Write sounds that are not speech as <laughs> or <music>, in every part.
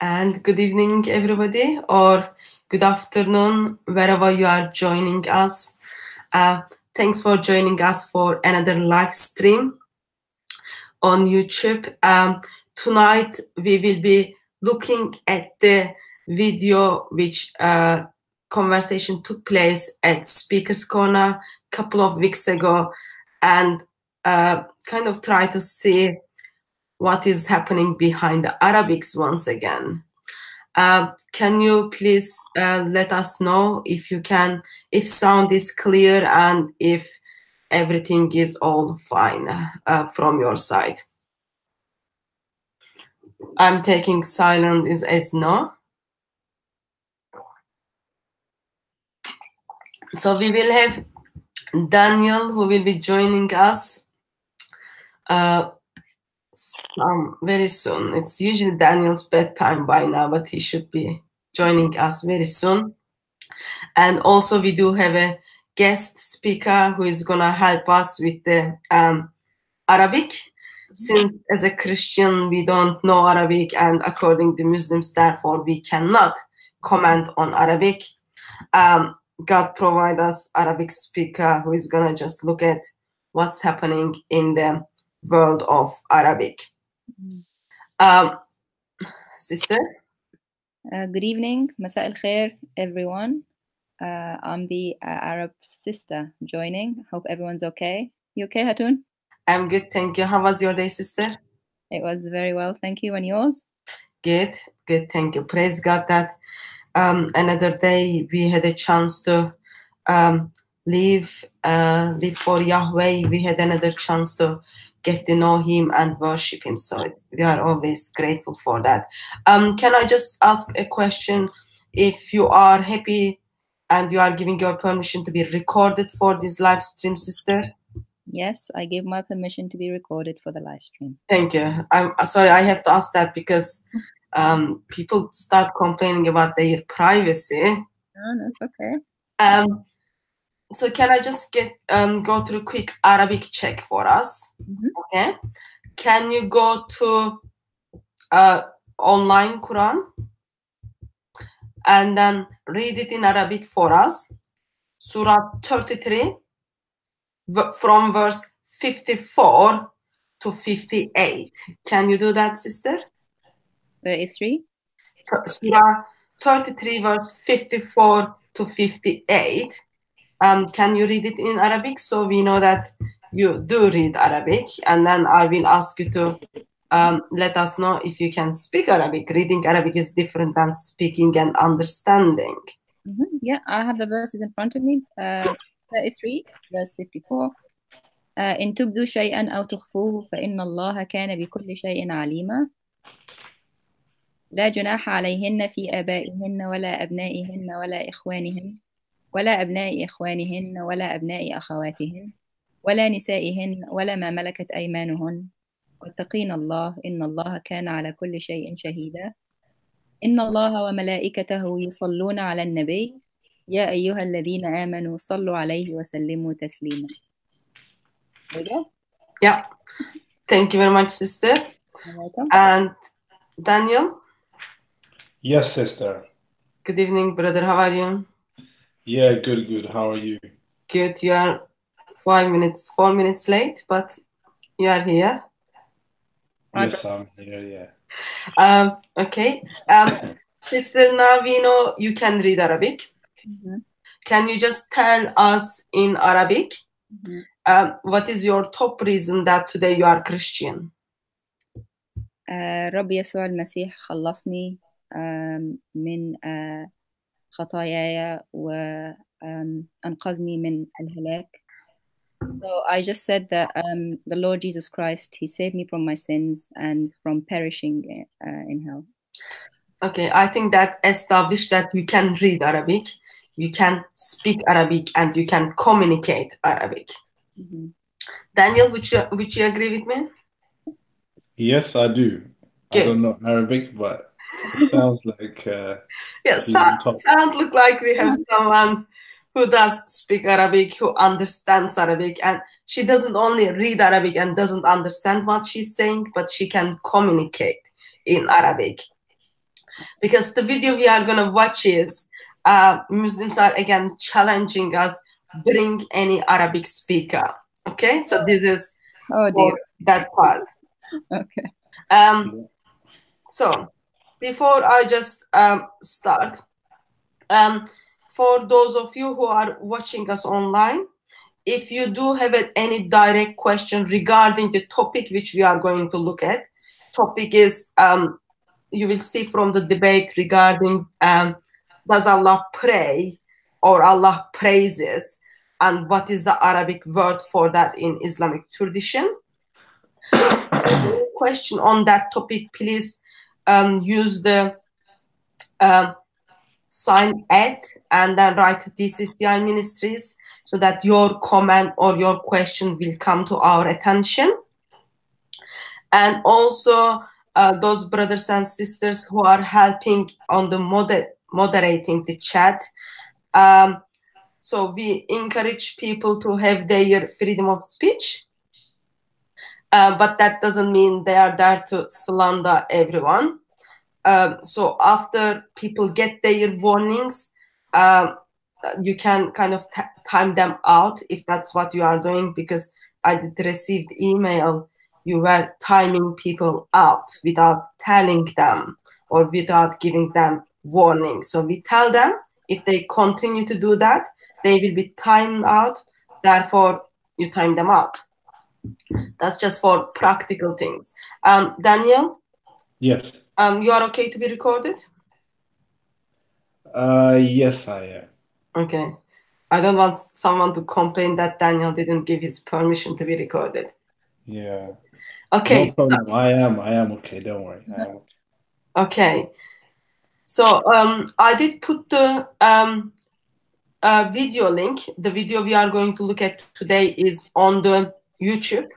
and good evening, everybody, or good afternoon, wherever you are joining us. Uh, thanks for joining us for another live stream on YouTube. Um, tonight, we will be looking at the video which uh, conversation took place at Speaker's Corner a couple of weeks ago and uh, kind of try to see what is happening behind the Arabics once again. Uh, can you please uh, let us know if you can, if sound is clear and if everything is all fine uh, from your side? I'm taking silent is as no. So we will have Daniel who will be joining us uh, um, very soon. It's usually Daniel's bedtime by now, but he should be joining us very soon. And also, we do have a guest speaker who is going to help us with the um, Arabic. Since as a Christian, we don't know Arabic, and according to Muslims, therefore, we cannot comment on Arabic. Um, God provide us Arabic speaker who is going to just look at what's happening in the world of Arabic. Um, sister? Uh, good evening, Masa al Khair, everyone. Uh, I'm the uh, Arab sister joining. Hope everyone's okay. You okay, Hatun? I'm good, thank you. How was your day, sister? It was very well, thank you. And yours? Good, good, thank you. Praise God that um, another day we had a chance to um, live, uh, live for Yahweh. We had another chance to get to know him and worship him. So we are always grateful for that. Um, can I just ask a question? If you are happy and you are giving your permission to be recorded for this live stream, sister? Yes, I give my permission to be recorded for the live stream. Thank you. I'm sorry, I have to ask that because um, people start complaining about their privacy. No, that's okay. Um, so can I just get um, go through a quick Arabic check for us? Mhm. Okay. Can you go to uh, online Quran and then read it in Arabic for us? Surah 33 from verse 54 to 58. Can you do that, sister? 33. Surah 33, verse 54 to 58. Um, can you read it in Arabic so we know that you do read Arabic? And then I will ask you to um, let us know if you can speak Arabic. Reading Arabic is different than speaking and understanding. Mhm. Yeah, I have the verses in front of me. Uh, 33, verse 54. Uh, إن تبدوا شيئا أو تخفوه فإن الله كان بكل شيء عليما لا جناح عليهن في آبائهن ولا أبنائهن ولا إخوانهن ولا أبناء إخوانهن ولا أبناء أخواتهن ولا نسائهن ولا ما ملكت أيمانهن واتقين الله إن الله كان على كل شيء شهيدا إن الله وملائكته يصلون على النبي يا أيها الذين آمنوا صلوا عليه وسلموا تسليما. Yeah. Thank you very much, sister. You're welcome. And Daniel, Yes, sister. good evening, brother. How are you? Yeah, good, good. How are you? Good. You are five minutes, four minutes late, but you are here. Yes, I'm here. Yeah. Um, okay. Um, <coughs> Sister Navino, you can read Arabic. Mhm. Can you just tell us in Arabic Mhm. um, what is your top reason that today you are Christian? آه، رب يسوع المسيح خلصني آم، من آه، خطاياي وأنقذني من الهلاك. So I just said that um, the Lord Jesus Christ, He saved me from my sins and from perishing uh, in hell. Okay, I think that established that you can read Arabic, you can speak Arabic, and you can communicate Arabic. Mhm. Daniel, would you would you agree with me? Yes, I do. I Good. don't know Arabic, but it sounds like uh, Yeah, You sound, talk. sound look like we have someone who does speak Arabic, who understands Arabic, and she doesn't only read Arabic and doesn't understand what she's saying, but she can communicate in Arabic. because the video we are gonna watch is uh, Muslims are again challenging us bring any Arabic speaker. Okay, so this is Oh dear. that part. <laughs> Okay. Um, so before I just um, start, um, for those of you who are watching us online, if you do have any direct question regarding the topic which we are going to look at, topic is um, you will see from the debate regarding um, does Allah pray or Allah praises, and what is the Arabic word for that in Islamic tradition? <coughs> Question on that topic, please um, use the um, sign at and then write DCCI Ministries so that your comment or your question will come to our attention. And also, uh, those brothers and sisters who are helping on the moder- moderating the chat. Um, so we encourage people to have their freedom of speech uh, but that doesn't mean they are there to slander everyone. Um, so after people get their warnings, um, you can kind of time them out if that's what you are doing. Because I did receive email, you were timing people out without telling them or without giving them warning. So we tell them if they continue to do that, they will be timed out. Therefore, you time them out. That's just for practical things. Um, Daniel, Yes. um, you are okay to be recorded? Uh, yes, I am. Okay. I don't want someone to complain that Daniel didn't give his permission to be recorded. Yeah. Okay. No problem. I am. I am okay. Don't worry. Okay. Okay. So um, I did put the um, uh, video link. The video we are going to look at today is on the YouTube,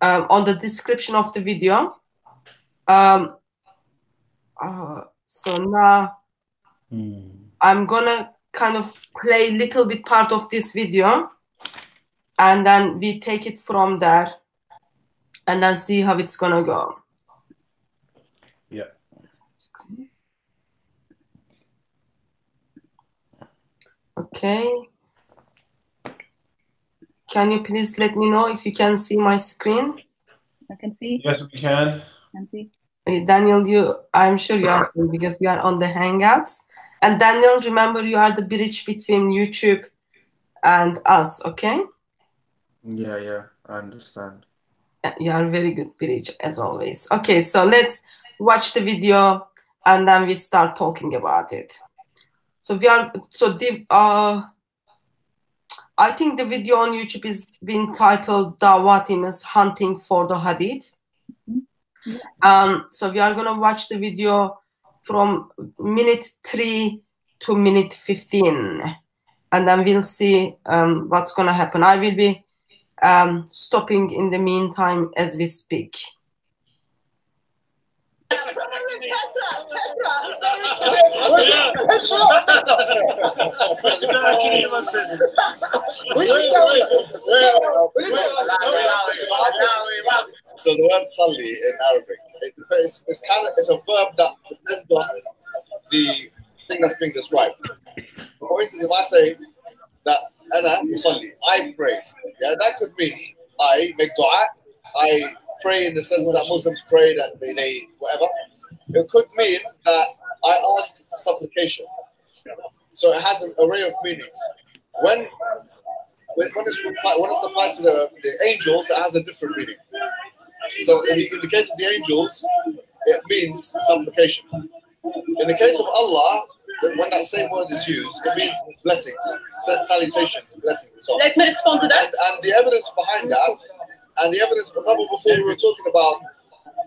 um, on the description of the video. Um, uh, so now Hmm. I'm gonna kind of play a little bit part of this video, and then we take it from there, and then see how it's gonna go. Yeah. Okay. Can you please let me know if you can see my screen? I can see. Yes, we can. Can see. Daniel, you, I'm sure you are because we are on the Hangouts. And Daniel, remember you are the bridge between YouTube and us, okay? Yeah, yeah, I understand. Yeah, You are a very good bridge as always. Okay, so let's watch the video and then we start talking about it. So we are so the uh I think the video on YouTube is been titled Dawah Team Hunting for the Hadith. Um, so we are gonna watch the video from minute three to minute 15 and then we'll see um, what's gonna happen. I will be um, stopping in the meantime as we speak. So the word "salli" in Arabic, it, it's, it's kind of it's a verb that depends on the thing that's being described. For instance, if I say that "ana usalli," I pray, yeah, that could mean I make du'a, I pray in the sense that Muslims pray that they, they whatever. It could mean that I ask for supplication. So it has an array of meanings. When when it's, repli- when it's applied to the, the angels, it has a different meaning. So in the, in the case of the angels, it means supplication. In the case of Allah, when that same word is used, it means blessings, salutations, blessings, so. Let me respond to that. And, and the evidence behind that, and the evidence, remember before we were talking about,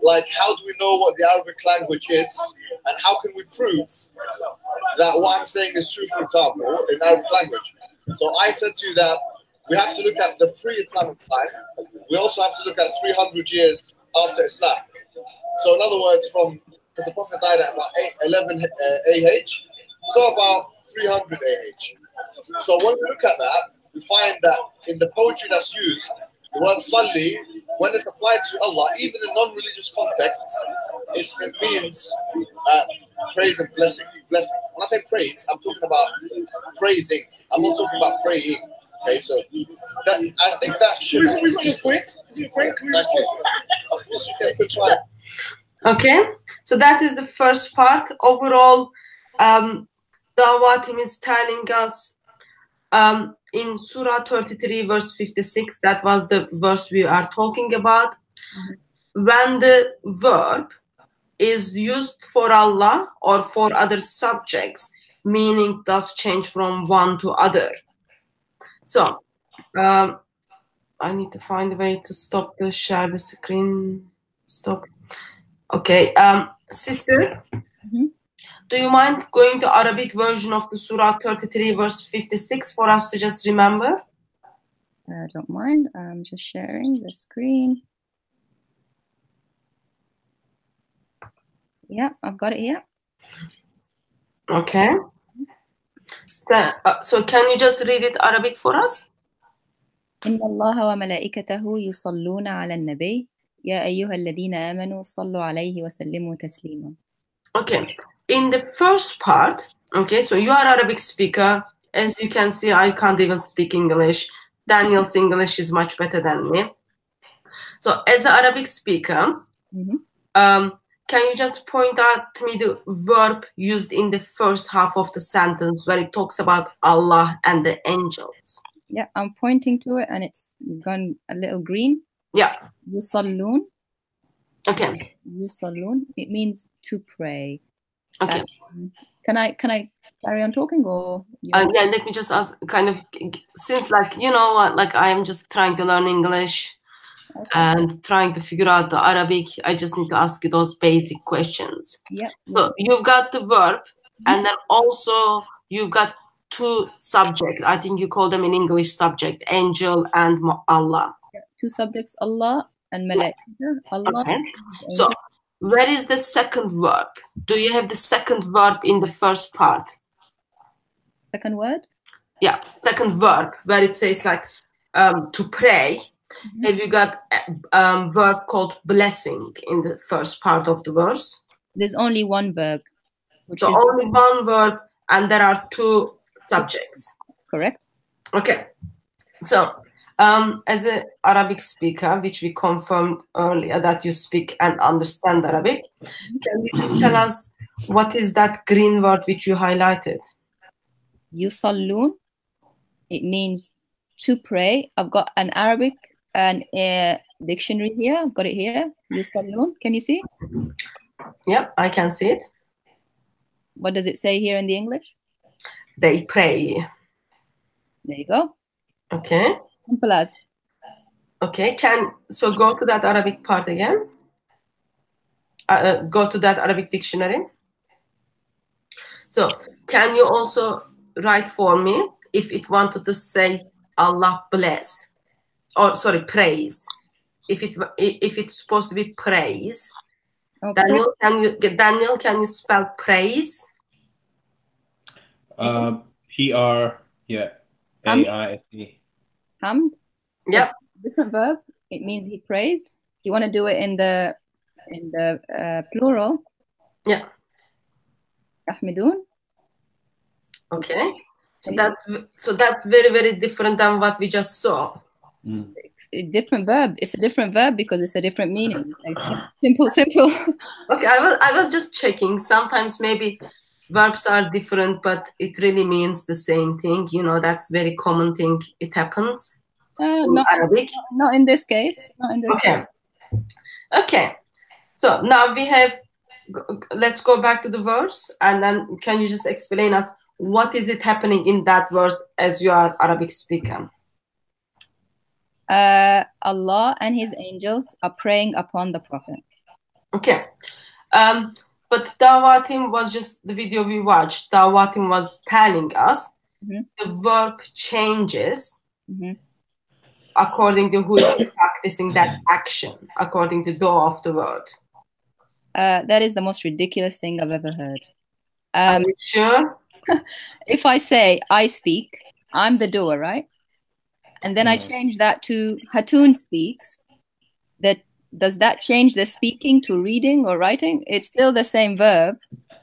like, how do we know what the Arabic language is, and how can we prove that what I'm saying is true, for example, in Arabic language? So I said to you that we have to look at the pre-Islamic time. We also have to look at 300 years after Islam. So in other words, from because the Prophet died at about 8, 11 uh, AH, so about 300 AH. So when we look at that, we find that in the poetry that's used, the word salli, when it's applied to Allah, even in non-religious contexts, it means uh, praise and blessings. Blessings. When I say praise, I'm talking about praising. I'm not talking about praying. Okay, so that, I think that should. We got your points. Nice Of course, you get to try. Okay, so that is the first part. Overall, um, Dawah Team is telling us um, in Surah 33, verse 56, that was the verse we are talking about. When the verb is used for Allah or for other subjects, meaning does change from one to other. So, um, I need to find a way to stop the share the screen. Stop. Okay, um, sister, Mhm. do you mind going to Arabic version of the Surah 33, verse 56 for us to just remember? I don't mind. I'm just sharing the screen. Yeah, I've got it here. Okay. So, uh, so can you just read it Arabic for us? إن الله وملائكته يصلون على النبي يا أيها الذين آمنوا صلوا عليه وسلموا تسليما. Okay. in the first part, okay, so you are Arabic speaker. As you can see, I can't even speak English. Daniel's English is much better than me. So as an Arabic speaker, mm -hmm. um, can you just point out to me the verb used in the first half of the sentence where it talks about Allah and the angels? Yeah, I'm pointing to it and it's gone a little green. Yeah. yusallun. Okay. yusallun. It means to pray. Okay. Um, can I can I carry on talking or you Uh, yeah, let me just ask kind of since like you know what like I am just trying to learn English Okay. and trying to figure out the Arabic, I just need to ask you those basic questions. Yeah. So you've got the verb and then also you've got two subject. I think you call them in English subject, angel and Allah. yeah. Two subjects, Allah and Malaika. Allah. Okay. and So where is the second verb? Do you have the second verb in the first part? second word. yeah second verb where it says like um, to pray Mhm. have you got a um, verb called blessing in the first part of the verse There's only one verb, so only one verb and there are two subjects correct. okay so um, as an arabic speaker which we confirmed earlier that you speak and understand arabic can you <clears throat> tell us what is that green word which you highlighted Yusallun. It means to pray. I've got an Arabic and a dictionary here. I've got it here. Yusallun. Can you see? yep i can see it What does it say here in the English? they pray There you go. okay Simple as. Okay, can so go to that Arabic part again. Uh, uh, go to that Arabic dictionary. So, can you also write for me if it wanted to say Allah bless, or sorry, praise? If it if it's supposed to be praise, Okay. Daniel, can you Daniel? Can you spell praise? Um, P R, yeah, A I S E. Hamd. Yep. Different verb. It means he praised. You want to do it in the in the uh, plural. Yeah. Yahmidun. Okay. So that's so that's very very different than what we just saw. Mm. A different verb. It's a different verb because it's a different meaning. Like simple, simple. <laughs> Okay, I was I was just checking. Sometimes maybe verbs are different, but it really means the same thing. You know, that's very common thing. It happens Uh, in not, Arabic. not in this case. Not in this Okay. Okay. So now we have. Let's go back to the verse, and then can you just explain us what is it happening in that verse as you are Arabic speaker? Uh, Allah and His angels are praying upon the Prophet. Okay. Um, but Dawah Team was just the video we watched. Dawah Team was telling us Mhm. the verb changes Mhm. according to who is practicing that action, according to the of the word. Uh, that is the most ridiculous thing I've ever heard. Are Um, you sure? <laughs> if I say I speak, I'm the doer, right? And then I Mhm. change that to Hatun speaks. That does that change the speaking to reading or writing? It's still the same verb.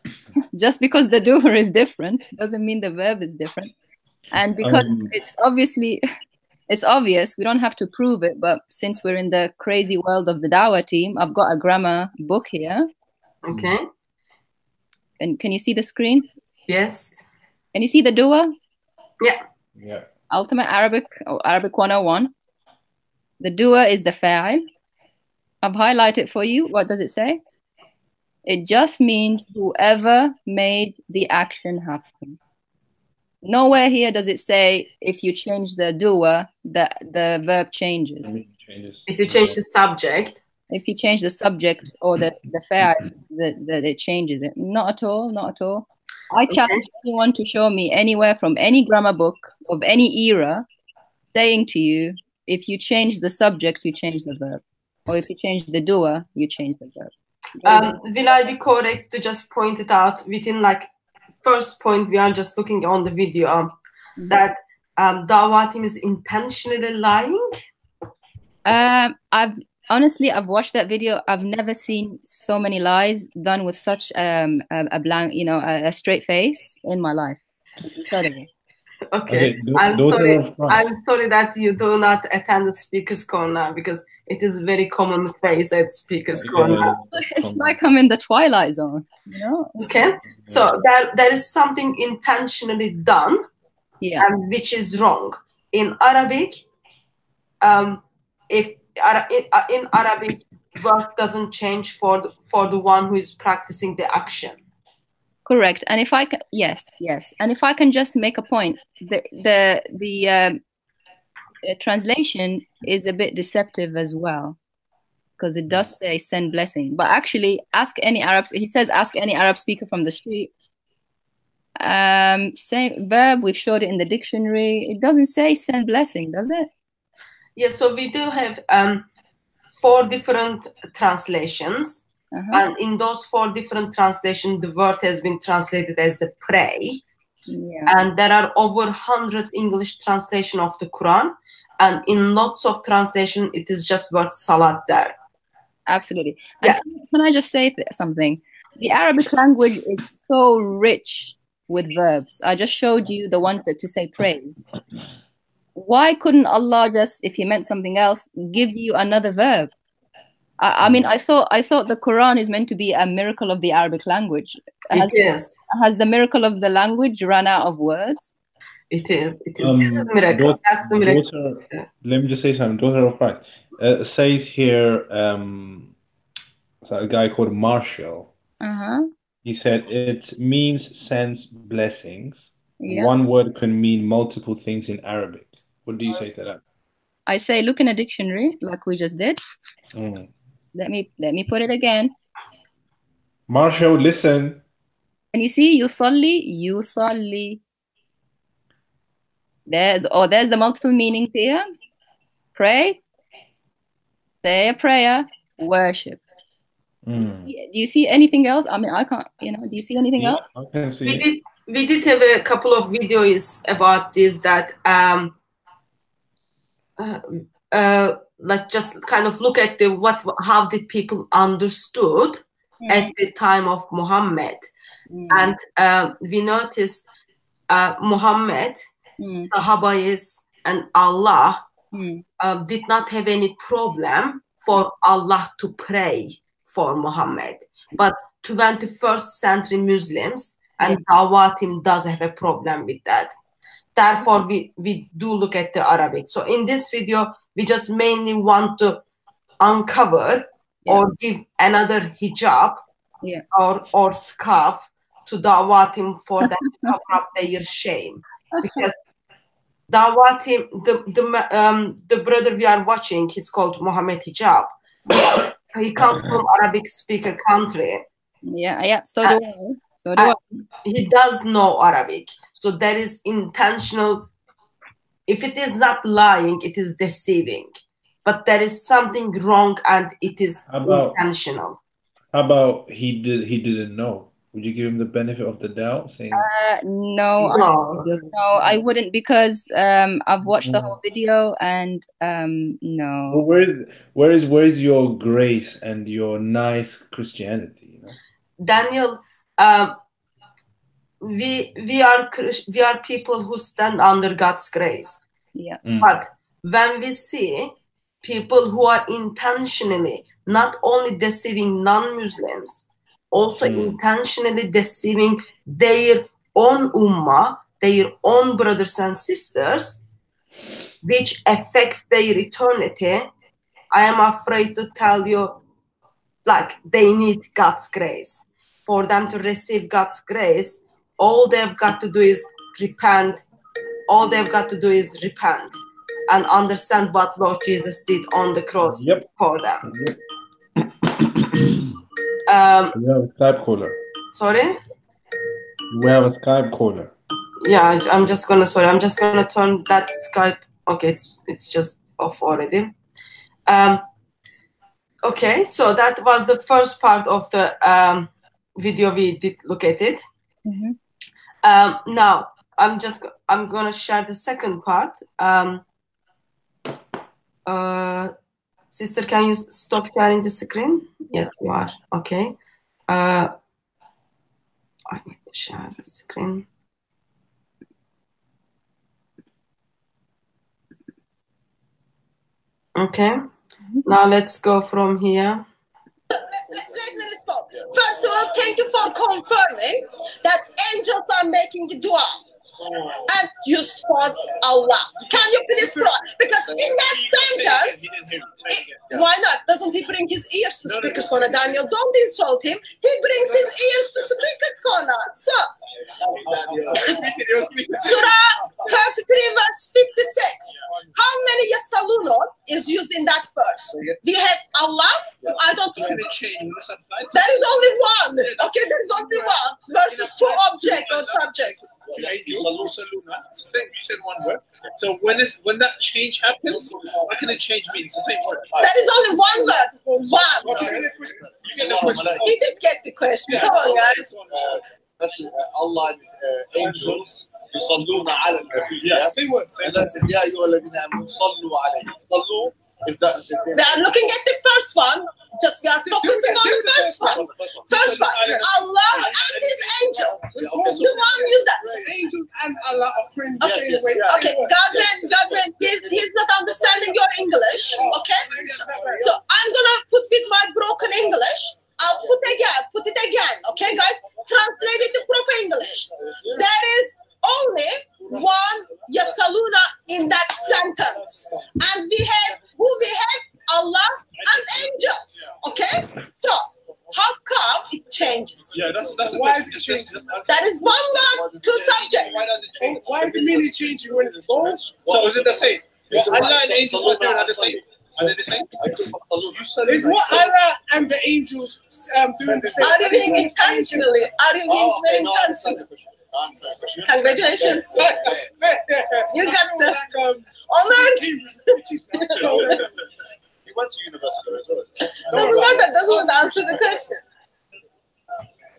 <laughs> just because the doer is different doesn't mean the verb is different. And because Um, it's obviously it's obvious, we don't have to prove it, but since we're in the crazy world of the Dawa team, I've got a grammar book here. Okay. And can you see the screen? Yes. Can you see the doer? Yeah. Yeah. Ultimate Arabic or Arabic 101. The doer is the fa'il. I've highlighted for you. What does it say? It just means whoever made the action happen. Nowhere here does it say if you change the doer, the, the verb changes. I mean, changes. If you change the subject, If you change the subject or the, the fa'il, that that it changes it. Not at all, not at all. I challenge anyone to show me anywhere from any grammar book of any era saying to you, if you change the subject, you change the verb. Or if you change the doer, you change the verb. um, will I be correct to just point it out within like first point we are just looking on the video um, Mhm. that um, Dawah Team is intentionally lying? Um, I've honestly, I've watched that video. I've never seen so many lies done with such um, a, a blank, you know, a, a straight face in my life. It's incredible. <laughs> Okay. Okay, I'm sorry. I'm sorry that you do not attend the speakers corner because it is very common face at speakers corner. <laughs> It's like I'm in the twilight zone, you know? It's- Okay. So there, there is something intentionally done Yeah. and which is wrong. In Arabic, um, if in, uh, Arabic, work doesn't change for the, for the one who is practicing the action. Correct. And if I can, yes, yes. And if I can just make a point, the the the um, uh, translation is a bit deceptive as well, because it does say send blessing, but actually, ask any Arab. He says ask any Arab speaker from the street. Um, same verb. We've showed it in the dictionary. It doesn't say send blessing, does it? Yeah, so we do have um, four different translations. Uh-huh. And in those four different translations, the word has been translated as the pray. Yeah. and there are over 100 english translation of the quran and in lots of translation it is just word salat there Absolutely. Yeah. can, can I just say th- something? The Arabic language is so rich with verbs. I just showed you the one that to say praise. Why couldn't Allah just, if He meant something else, give you another verb? I, I mean, I thought I thought the Quran is meant to be a miracle of the Arabic language. Has, it is has the miracle of the language run out of words? it is it is Um, this is miracle daugh- that's the miracle daughter- let me just say something. Daughter of Christ uh, says here, um, a guy called Marshall. Uh huh. He said it means sends blessings. Yeah. One word can mean multiple things in Arabic. What do you say to that? I say, look in a dictionary, like we just did. Mm. Let me let me put it again. Marshall, listen. Can you see yusalli? Yusalli. There's oh, there's the multiple meanings here. Pray, say a prayer, worship. Do you Mm. see- Do you see anything else? I mean, I can't. You know, do you see anything Yeah, else? I can see we did we did have a couple of videos about this that um uh, uh like just kind of look at the what how did people understood at the time of muhammad Mm, and uh, we noticed uh, muhammad mm, sahabayis and allah mm. uh, did not have any problem for Allah to pray for Muhammad. But 21st century Muslims and Dawah Team does have a problem with that. Therefore, we, we do look at the Arabic. So in this video, we just mainly want to uncover or give another hijab Yeah. or, or scarf to Dawah Team for them to cover up their shame. <laughs> Because Dawah Team, the the um the brother we are watching, he's called Mohammed Hijab. He, comes from Arabic speaker country. Yeah, yeah. So do I. So do uh, I. He does know Arabic, so there is intentional. If it is not lying, it is deceiving. But there is something wrong, and it is How about intentional. how about he did he didn't know? Would you give him the benefit of the doubt, saying Uh, no, I, No, no, I wouldn't because um, I've watched the whole video and um, Well, no. where is where is where is your grace and your nice Christianity? You know? Daniel, um, we we are we are people who stand under God's grace. Yeah. Mm. But when we see people who are intentionally not only deceiving non-Muslims, also Mm. intentionally deceiving their own ummah, their own brothers and sisters, which affects their eternity, I am afraid to tell you, like they need God's grace. For them to receive God's grace, all they've got to do is repent. All they've got to do is repent and understand what Lord Jesus did on the cross Yep. for them. Yep. <coughs> Um, We have a Skype caller. sorry. We have a Skype caller. Yeah, I- I'm just gonna. Sorry, I'm just gonna turn that Skype. Okay, it's it's just off already. Um, okay, so that was the first part of the um, video we did look at it. Mhm. Um, now I'm just I'm gonna share the second part. Um, uh, sister, can you stop sharing the screen? Yes, you are. Okay. Uh, I need to share the screen. Okay. Now let's go from here. Let me respond. First of all, thank you for confirming that angels are making the dua and used for Allah. Can you please prove? Because in that sentence, it- why not? Doesn't he bring his ears to speaker's corner? Daniel, don't insult him. He brings his ears to speaker's corner. So, Surah 33, verse 56. How many Yasalunun is used in that verse? We have Allah. I don't Can it change when it's applied to there is only one. Okay, there is only one versus two object or subject. angels, Salu, Saluna, it's the same. You said one word. So when is when that change happens, why can it change meaning? It's the same word. There is only one word. One. Okay, you get the question. He did get the question. Come on, guys. Uh, بس uh, Allah and his uh, angels يصلون على النبي Yeah, yeah? same word. Same and that says يا أيها الذين آمنوا صلوا عليه صلوا is that We are looking at the first one. Just we are focusing on the first one. the first one First one. Allah and his angels. Yeah, okay, so- The one use that. Angels and Allah are praying Yes, the same yes, way. yeah. Okay, Godwin, Godwin, he's, he's not understanding your English. Okay? So I'm gonna put with my broken English. I'll put again, put it again. Okay, guys? Translate it to proper English. There is only one Yasaluna in that sentence. And we have who behave Allah and angels. Okay? So how come it changes? Yeah, that's that's why is it changing? That is one God, two subjects. Why does it change? Why do you mean it changing when it's both? So is it the same? Well, Allah and angels are the same. Are they the same? Is what Allah and the angels um, doing the same? Are they being intentionally? Are they being intentionally? No, I understand intentional? the question. I understand the question. Congratulations. You got the honored. He went to university as well. Doesn't matter. Doesn't answer the question.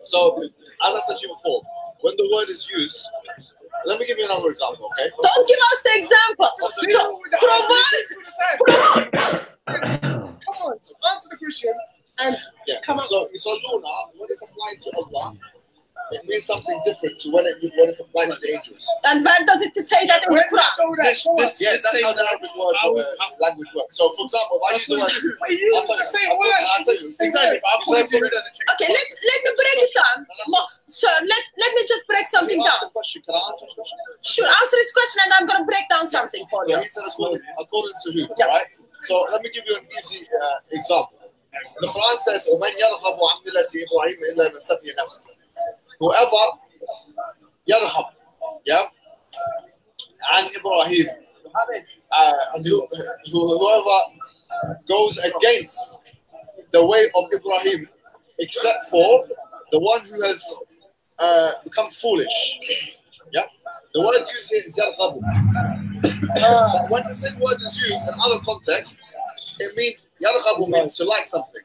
So, as I said to you before, when the word is used, let me give you another example, okay? Don't give us the example. So, provide. Come on, answer the question and Yeah. Come on. So, Yusalluna, when it's applied to Allah, it means something different to when, it, when it's applied to the angels. And where does it say that in the when Quran? show that This- show this- us. Yes, that's same how the word. Arabic word How- uh, language works. So, for example, if I use the word, We use I'll tell the you, same I'll- word. I'll tell you. Same Exactly. word. But according to you, it doesn't change. Okay, let, let me break it down. Mo- Sir, let, let me just break something Can I ask down. a question? Can I answer this question? Sure, answer this question and I'm going to break down something for So you. he said according, according to who, Yeah. right? So let me give you an easy uh, example. The Quran says, وَمَنْ يَرْغَبُ عَنْ مِلَّةِ إِبْرَاهِيمَ إِلَّا مَنْ سَفِيَ نَفْسَهُ Whoever يرغب, yeah, عن إبراهيم, uh, who- who- whoever goes against the way of Ibrahim, except for the one who has uh, become foolish. Yeah, the word used here is yarghabu. But when the same word is used in other contexts, it means yarghabu means to like something.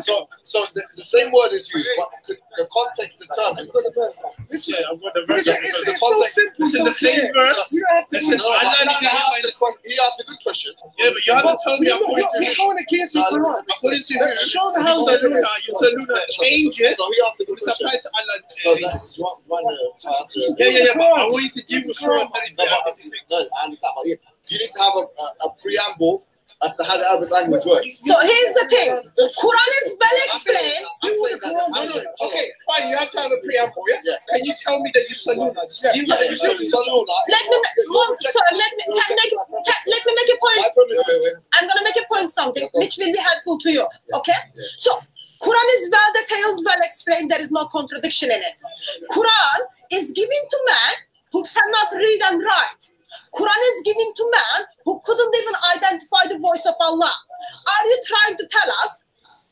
So, so the, the same word is used, but the, the context determines. This is I've the verse. it's, The it's so context- simple. It's in the same verse. You don't have to. Listen, No, but Allah he asked, the he asked a good question. Yeah, but you haven't told me You're, according to you're, you're who. going against the Quran. let me According to explain. who? Show me how Yusaluna, Yusaluna changes. So he asked a good It's question. applied to Allah. So that's one, one uh. Yeah, yeah, yeah. But I want you to deal with Surah No, 33 but, out of no, I understand. But you, you need to have a, a, a preamble as to how the Arabic language works. So here's the thing. The Quran is well explained. I'm saying. I'm No, no, saying, hold okay, fine. You have to have a preamble, yeah? Yeah. Can you tell me that yusaluna? Just give me Yeah, that you you saluna. it's all right. Let me You're sorry, let me can make can, let me make a point. premise, wait, wait. I'm gonna make a point something which will be helpful to you. Yeah. Okay? Yeah. So Quran is well detailed, well explained, there is no contradiction in it. Quran is given to man who cannot read and write. Quran is given to man who couldn't even identify the voice of Allah. Are you trying to tell us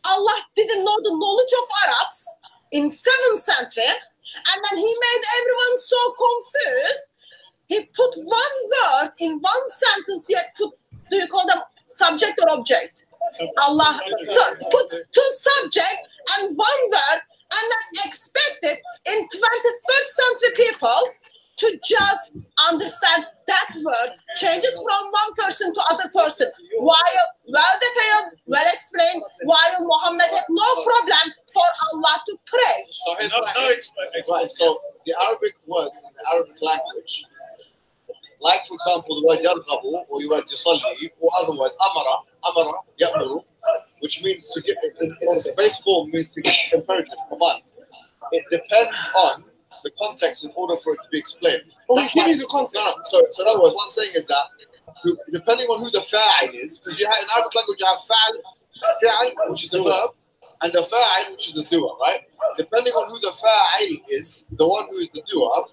Allah didn't know the knowledge of Arabs in 7th century and then he made everyone so confused he put one word in one sentence yet put do you call them subject or object allah so put two subject and one word and then expected in 21st century people to just understand that word changes from one person to other person. While well detailed well explained while muhammad had no problem for allah to pray. So here's No, what no, Right, so the Arabic word in the Arabic language, like for example the word yarghabu or the word yusalli or other words amara, amara, ya'muru, which means to give in, in its base form means to give imperative command. It depends on the context in order for it to be explained. But That's give why- you the context. No, no. So, so in other words, what I'm saying is that who- depending on who the fa'il is, because you have in Arabic language you have fa'il, fa'il, which is the verb, and the fa'il, which is the doer, right? Depending on who the fa'il is, the one who is the doer,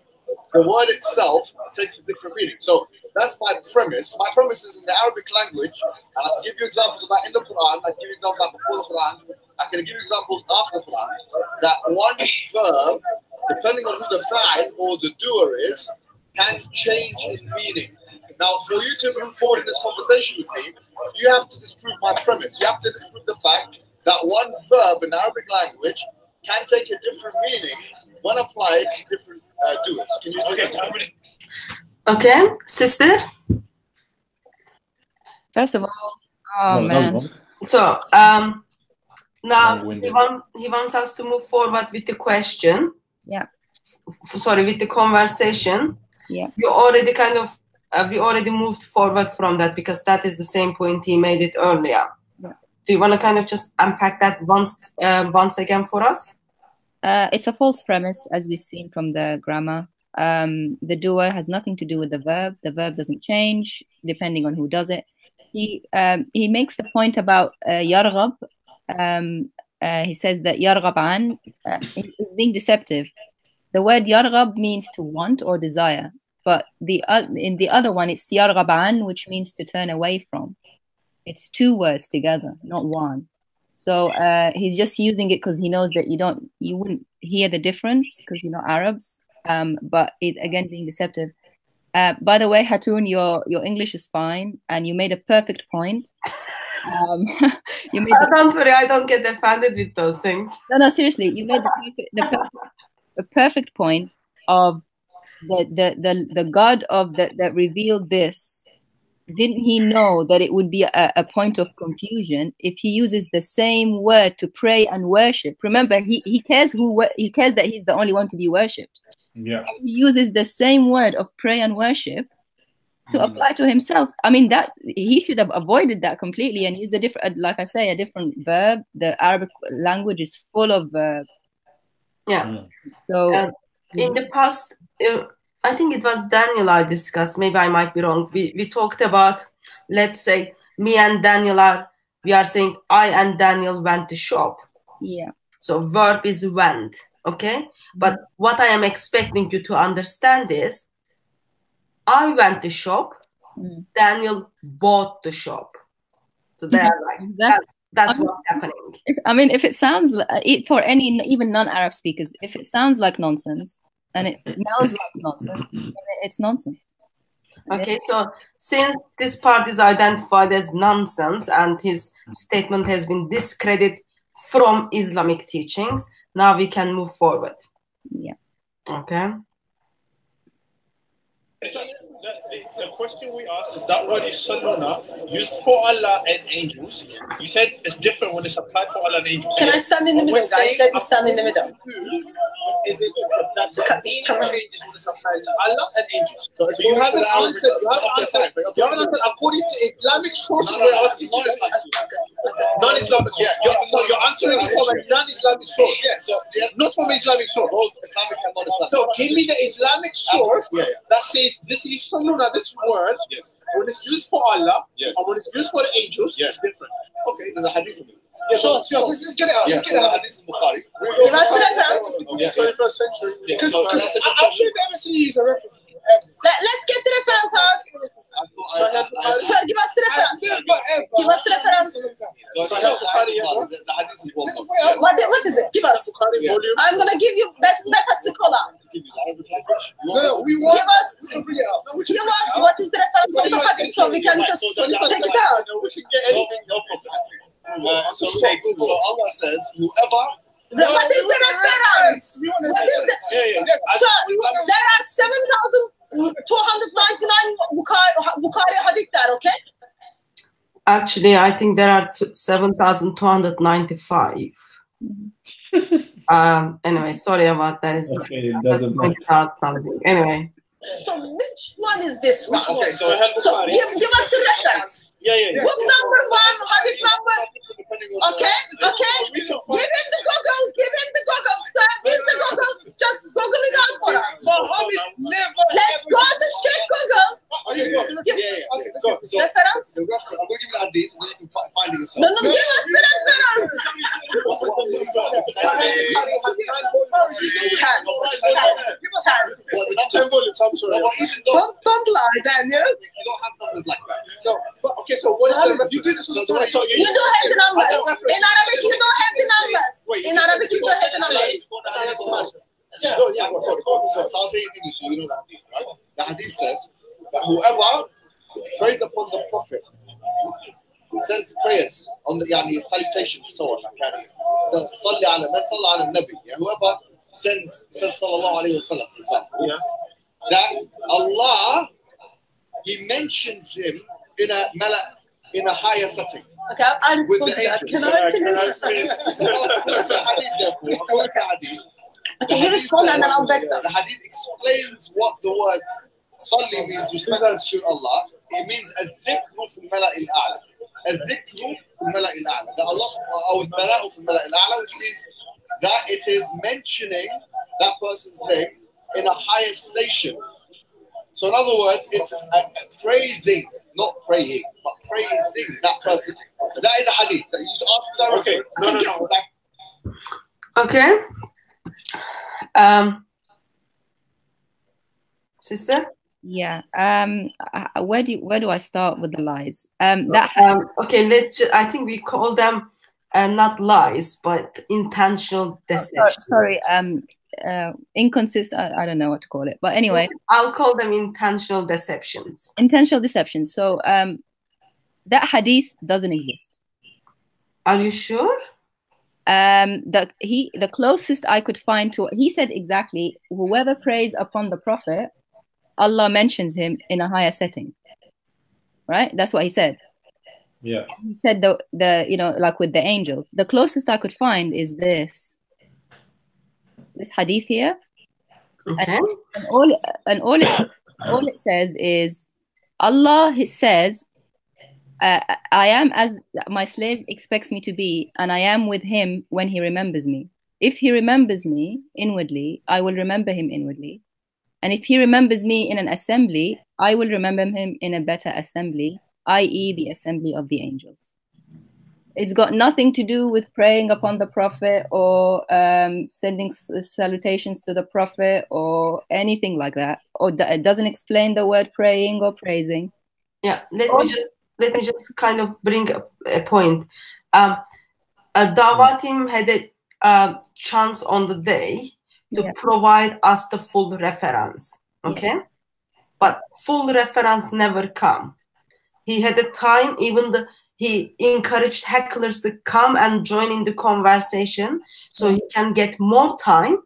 the word itself takes a different meaning. So that's my premise. My premise is in the Arabic language, and I give you examples of that in the Quran, I give you examples of that before the Quran, I can give you examples after the Quran, that one verb, depending on who the fa'il or the doer is, can change its meaning. Now, for you to move forward in this conversation with me, you have to disprove my premise. You have to disprove the fact that one verb in Arabic language can take a different meaning when applied to different uh, doers. Can you Okay, okay. I'm gonna Okay, sister. First of all, oh No, that was man. So um, now he, want, he wants us to move forward with the question. Yeah. F- sorry, with the conversation. Yeah. You already kind of uh, we already moved forward from that because that is the same point he made it earlier. Yeah. Do you want to kind of just unpack that once uh, once again for us? Uh, it's a false premise, as we've seen from the grammar. Um, the doer has nothing to do with the verb. The verb doesn't change depending on who does it. He um, he makes the point about uh, yarghab. Um, uh, he says that yarghab uh, is being deceptive. The word yarghab means to want or desire, but the uh, in the other one it's yarghab which means to turn away from. It's two words together, not one. So uh, he's just using it because he knows that you don't, you wouldn't hear the difference because you're not Arabs. Um, but it again being deceptive. Uh, by the way, Hatun, your your English is fine, and you made a perfect point. <laughs> Um, <laughs> you made the, don't worry, I don't get offended with those things. no, no, seriously, you made the perfect, the perfect, the perfect point of the the the, the God of the, that revealed this. Didn't he know that it would be a, a point of confusion if he uses the same word to pray and worship? Remember, he, he cares who wo- he cares that he's the only one to be worshipped. Yeah. And he uses the same word of pray and worship to Mm. apply to himself. I mean, that he should have avoided that completely and used a different, like I say, a different verb. The Arabic language is full of verbs. Yeah. Mm. So Um, in the past uh, i think it was daniel i discussed maybe i might be wrong we, we talked about let's say me and daniel are we are saying i and daniel went to shop yeah, so verb is went okay but what i am expecting you to understand is i went to shop Mm. daniel bought the shop so they are like Exactly. that's Um, what's happening I mean, if it sounds li- uh, it, for any even non-Arab speakers, if it sounds like nonsense and it smells like nonsense, then it's nonsense. Okay, so since this part is identified as nonsense and his statement has been discredited from Islamic teachings. Now we can move forward. Yeah. Okay. So the, the, the question we asked is that word yusalluna used for Allah and angels. You said it's different when it's applied for Allah and angels. Can I stand in the middle, guys? Let me stand in the middle. Is it that's meaning come on. changes when it's applied to Allah and angels? So So you haven't answered. You haven't answered. You haven't answered according to Islamic sources. No, no, We're no, asking non-Islamic. Yeah, you're, so you're answering from a non-Islamic source, Yeah, so not from Islamic source. both Islamic and non-Islamic. So give me the Islamic source that says this is sunnah, this word, Yes. when it's used for Allah Yes. and when it's used for the angels, Yes. it's different. Okay, there's a hadith of it. Yeah, Sure, sure. Let's, let's get it out. Yes, Let's there's get it out. hadith in Bukhari. Give us a reference. Yeah, yeah. 21st century. Yeah, Because so that's a good I- question. I've never seen you use a reference. Let, let's get the reference out. I thought I, I, I, Sir, give us the reference. Give us reference. so So that's that's Bukhari, yeah, Bukhari. what? The, the hadith is well known. Wait, Yes. What, what is it? Give us. Yeah. I'm gonna give you best better scholar. Give you the Arabic language. No, want no, it? we want. Give us. We can bring it out. No, we can Give us what is the reference of the hadith so we can just so that- that's take it like- out. We can get No, anything. no problem. Uh, so, so Allah says, whoever What is the reference? We want the What is the? Yeah, yeah. Sir, there are seven thousand two hundred ninety-nine Bukhari, Bukhari hadith there. Okay. Actually, I think there are 7,295. <laughs> um, anyway, sorry about that. It's Okay, it doesn't matter. pointed out something. Anyway, So which one is this one? Okay, so Sahih So Bukhari. give, give us the reference. Yeah, yeah, yeah. Book number one, hadith number. depending on the- Okay, okay. Give him the Google. Give him the Google. Sir, here's the Google. Just Google it out for us. Let's go to check Google. Oh, Go. Give Yeah, yeah. Okay, So, so reference. the reference, I'm going to give you the hadith and then you can find it yourself. No, no, give us the reference. Sahih Bukhari has nine volumes. Ten. Ten. The Ten numbers, volumes, I'm no, sorry. but even though Don't don't lie, Daniel. you don't have numbers like that. No, but okay, so what is the reference? You do this So the way. So You don't have the numbers. A In Arabic, you don't have the numbers. In Arabic, you don't have the numbers. Yeah, yeah, yeah, of course, of course. So, so I'll say it in English so you know that right? The hadith says that whoever prays upon the Prophet sends prayers on the yani, salutations and so on, like yani, the salli ala, man salla ala nabi, yeah, whoever sends says sallallahu alayhi wa sallam, for example, Yeah. that Allah he mentions him in a mala, in a higher setting. Okay, I I With the angels. Can I Can I finish? finish? So according to the hadith, therefore, according to hadith, Okay, you respond and then I'll back down. the hadith explains what the word salli means respect to Allah. It means a dhikru fi mala al-a'la. A dhikru fi mala al-a'la. That Allah or thana'u fi mala al-a'la, which means that it is mentioning that person's name in a higher station. So in other words, it's a, a praising, not praying, but praising that person. That is a hadith that you used ask for that Okay, reference. no, no, no. exactly. okay. Um, sister? Yeah. Um. Where do where do I start with the lies? Um. That Um, okay, let's. I think we call them uh, not lies, but intentional sorry, deception. sorry. Um. Uh. Inconsistent. I, I don't know what to call it. But anyway, I'll call them intentional deceptions. intentional deception. So um, that hadith doesn't exist. Are you sure? um the he the closest i could find to he said exactly whoever prays upon the prophet allah mentions him in a higher setting right? That's what he said. Yeah. he said the the you know like with the angels the closest i could find is this. This hadith here. Okay. and all and all it all it says is Allah he says uh, I am as my slave expects me to be and I am with him when he remembers me. If he remembers me inwardly I will remember him inwardly and if he remembers me in an assembly I will remember him in a better assembly i.e. the assembly of the angels it's got nothing to do with praying upon the prophet or um, sending s- salutations to the prophet or anything like that. Or it doesn't explain the word praying or praising. Yeah. Let Oh. me just let me just kind of bring a, a point. Um, uh, Dawah team had a uh, chance on the day to Yeah. provide us the full reference. Yeah. Okay. But full reference never come. He had a time, even the he encouraged hecklers to come and join in the conversation so he can get more time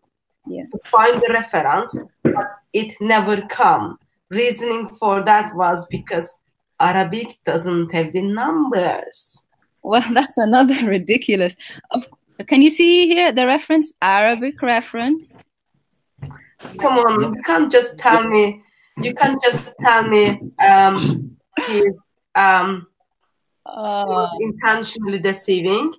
Yeah. to find the reference, but it never come. Reasoning for that was because Arabic doesn't have the numbers. Well, <laughs> that's another ridiculous. Of, can you see here the reference? Arabic reference. Come on, you can't just tell me. You can't just tell me um, he's um, Uh, intentionally deceiving.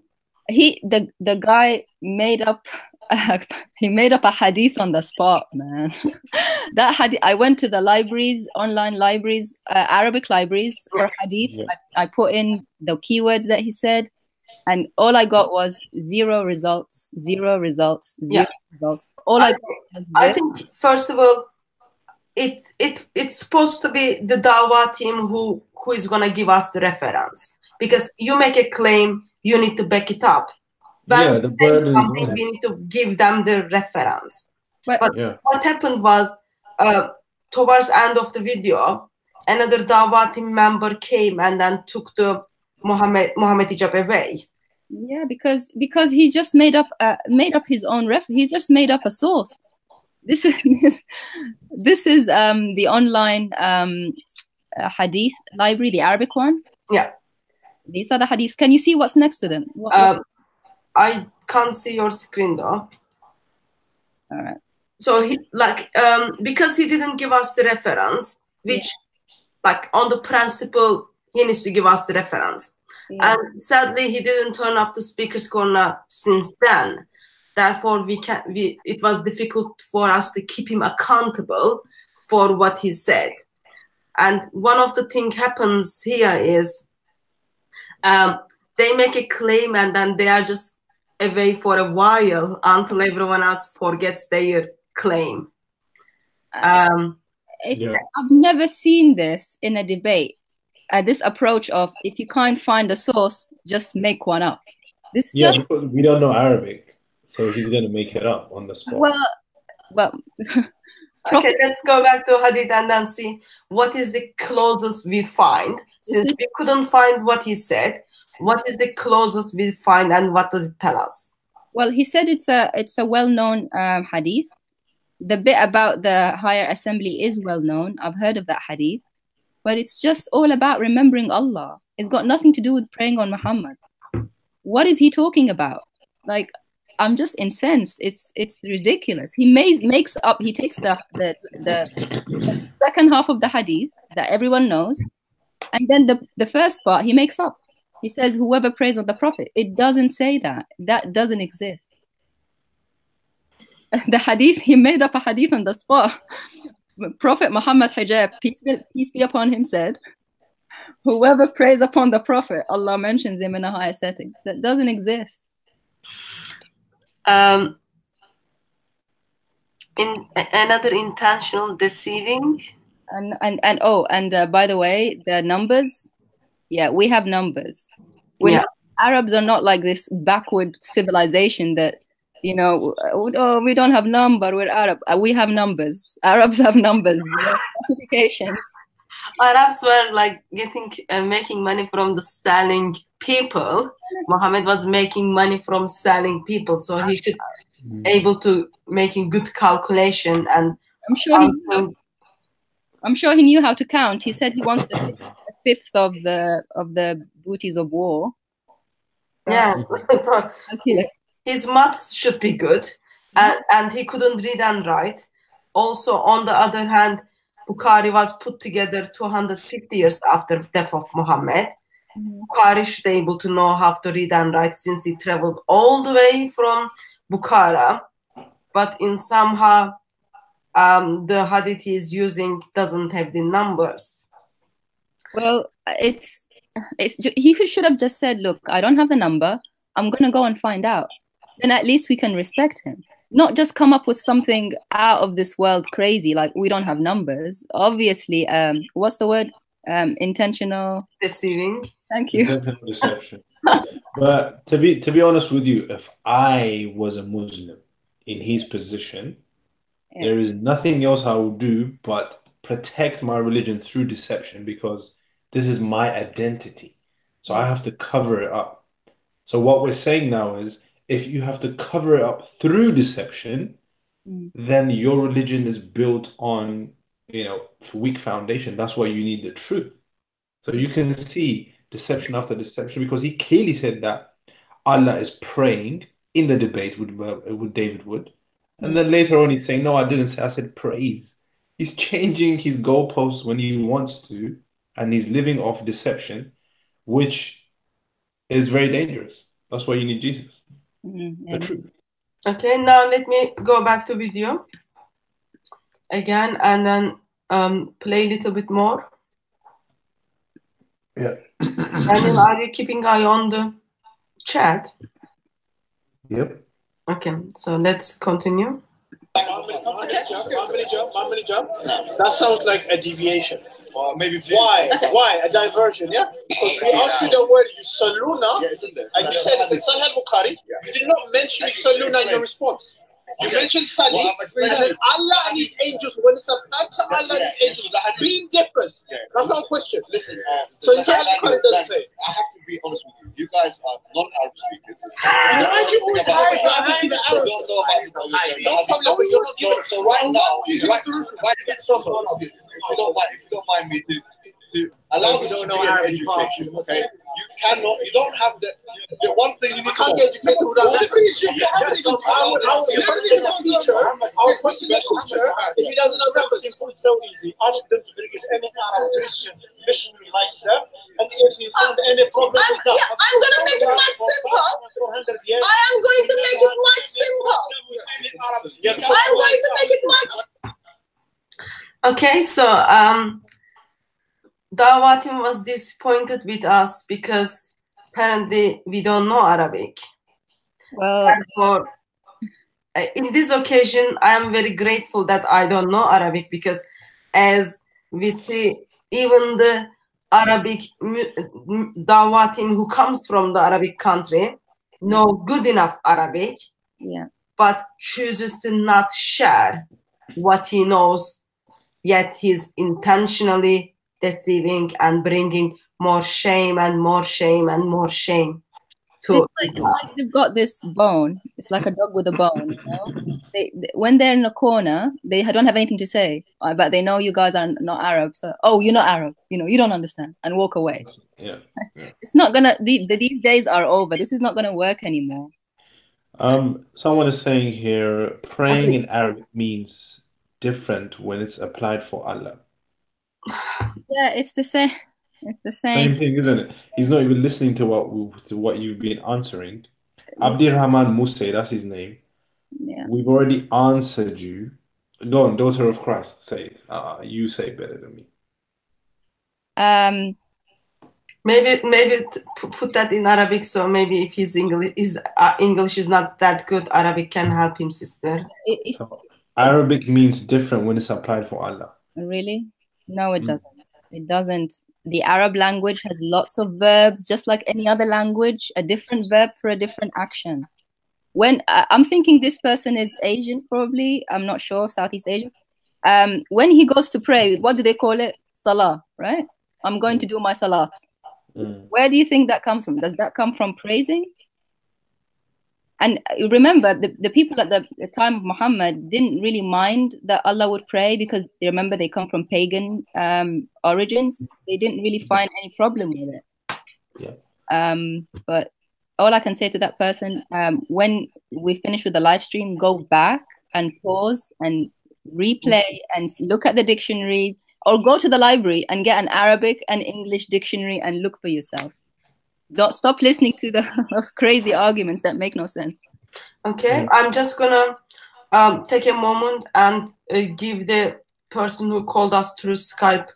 he the the guy made up <laughs> he made up a hadith on the spot man <laughs> that hadith i went to the libraries online libraries uh, arabic libraries for hadith Yeah. I, I put in the keywords that he said and all i got was zero results zero results zero results all i, I- got was I think first of all, it it it's supposed to be the Dawah team who who is gonna give us the reference because you make a claim, you need to back it up. When Yeah, we the burden is something, we need to give them the reference. but, but- Yeah. What happened was, uh, towards end of the video, another Dawah team member came and then took the Mohammed Mohammed hijab away. yeah because because he just made up uh, made up his own ref he's just made up a source. This is <laughs> this, is um the online um uh, hadith library the arabic one. Yeah. these are the hadiths. Can you see what's next to them? What, Um, I can't see your screen though. all right. So he like um because he didn't give us the reference which like on the principle he needs to give us the reference Yeah. and sadly he didn't turn up the speakers corner since then. Therefore we can we it was difficult for us to keep him accountable for what he said. And one of the thing happens here is um, they make a claim and then they are just away for a while until everyone else forgets their claim. Um, it's Yeah. i've never seen this in a debate uh, this approach of if you can't find a source just make one up this Yeah, just we don't know Arabic, so he's gonna make it up on the spot. well well <laughs> Okay, let's go back to Hadith and then see what is the closest we find. Since we couldn't find what he said, what is the closest we find and what does it tell us? Well, he said it's a it's a well-known um, hadith. The bit about the higher assembly is well known. I've heard of that hadith, but it's just all about remembering Allah. It's got nothing to do with praying on Muhammad. What is he talking about? Like, I'm just incensed. It's it's ridiculous. He makes makes up. He takes the the the, the second half of the hadith that everyone knows, and then the the first part he makes up. He says, "Whoever prays on the Prophet." It doesn't say that. That doesn't exist. <laughs> The hadith he made up a hadith on the spot. Prophet Muhammad hijab, peace be, peace be upon him, said, "Whoever prays upon the Prophet, Allah mentions him in a higher setting." That doesn't exist. Um, in another intentional deceiving. And and and oh, and uh, by the way, the numbers, yeah, we have numbers. We Yeah. Arabs are not like this backward civilization that you know. Oh, we don't have number. We're Arab. Uh, We have numbers. Arabs have numbers. you classifications. <laughs> Arabs were like getting uh, making money from the selling people. Muhammad was making money from selling people, so he should Mm. able to making good calculation and I'm sure he. um, I'm sure he knew how to count. He said he wants the fifth, the fifth of the of the booties of war. yeah. so Okay, like, his maths should be good and, and he couldn't read and write. Also on the other hand bukhari was put together 250 years after the death of muhammad bukhari should be able to know how to read and write since he traveled all the way from bukhara. But in somehow um, the hadith he is using doesn't have the numbers. Well, it's it's he should have just said, "Look, I don't have the number. I'm gonna go and find out." Then at least we can respect him. Not just come up with something out of this world crazy like we don't have numbers. Obviously, um, what's the word? Um, intentional. deceiving Thank you. Intentional deception. <laughs> but to be to be honest with you, if I was a Muslim in his position, Yeah. there is nothing else I will do but protect my religion through deception because this is my identity. So I have to cover it up. So what we're saying now is if you have to cover it up through deception, Mm. then your religion is built on, you know, weak foundation. That's why you need the truth. So you can see deception after deception because he clearly said that Allah is praying in the debate with uh, with David Wood, and then later on he's saying, "No, I didn't say. I said praise." He's changing his goalposts when he wants to, and he's living off deception, which is very dangerous. That's why you need Jesus, the truth. Okay, now let me go back to video again and then um, play a little bit more. Yeah. <coughs> Daniel, are you keeping eye on the chat? Yep. Okay, so let's continue. That sounds like a deviation. Or maybe two. Why? <laughs> Why? A diversion, yeah? Because we asked you the word Yusaluna, Yeah, it's in there. and you said it's in Sahih Bukhari. You did not mention Yusaluna in your response. You Okay. mentioned Sali, Well, I've and explained then this. Allah and His angels, when it's applied to Allah and His Yeah, angels, so that had- being different. Yeah. That's not a question. Listen, uh, So it's Dan- how Daniel, Bukhari doesn't say. I have to be honest with you. You guys are non-Arab speakers. <laughs> Why do you always hide behind the You Arabs? don't know about the, the, the, No problem, but you're not so, so right now, You right, give right, so, so, if you don't mind, if you don't mind me to, to allow You this to be an education, okay? You cannot, you don't have the, the one thing you You need to can't know. get educated without All difference. the- Yeah, so I would, I would question the teacher. I would question the teacher if he doesn't have reference. It's so easy. Ask them to bring in any Arab Christian missionary like them, and if you find any problem I'm, with that, yeah, I'm gonna make it much simple. I am going to make it much simple. I'm going to make it much Okay, so um, Dawah team was disappointed with us because apparently we don't know Arabic. Well, Therefore, uh, in this occasion, I am very grateful that I don't know Arabic because, as we see, even the Arabic mu- Dawah team who comes from the Arabic country know good enough Arabic, yeah. but chooses to not share what he knows, yet he's intentionally deceiving and bringing more shame and more shame and more shame to It's like, it's like they've got this bone. It's like a dog with a bone. You know? they, they- when they're in a corner, they don't have anything to say, uh, but they know you guys are not Arab. So, oh, you're not Arab. You know, you don't understand, and walk away. Yeah. <laughs> It's not gonna. The, the, these days are over. This is not gonna work anymore. Um, someone is saying here, praying in Arabic means different when it's applied for Allah. Yeah, it's the same. It's the Same same. thing, isn't it? He's not even listening to what to what you've been answering. Abdirrahman Muse, that's his name. Yeah. We've already answered you. Go on, daughter of Christ, say it. Uh, you say it better than me. Um. Maybe maybe t- put that in Arabic. So maybe if his English his uh, English is not that good, Arabic can help him, sister. If, Arabic means different when it's applied for Allah. Really? No, it Mm. doesn't. It doesn't. The Arab language has lots of verbs, just like any other language, a different verb for a different action. When I- I'm thinking this person is Asian, probably, I'm not sure, Southeast Asian. Um, when he goes to pray, what do they call it? Salah, right? I'm going to do my salat. Mm. Where do you think that comes from? Does that come from praising? And remember, the, the people at the, the time of Muhammad didn't really mind that Allah would pray because they remember they come from pagan um, origins. They didn't really find any problem with it. Yeah. Um, but all I can say to that person, um, when we finish with the live stream, go back and pause and replay and look at the dictionaries or go to the library and get an Arabic and English dictionary and look for yourself. Don't stop listening to the <laughs> crazy arguments that make no sense. Okay, I'm just gonna um, take a moment and uh, give the person who called us through Skype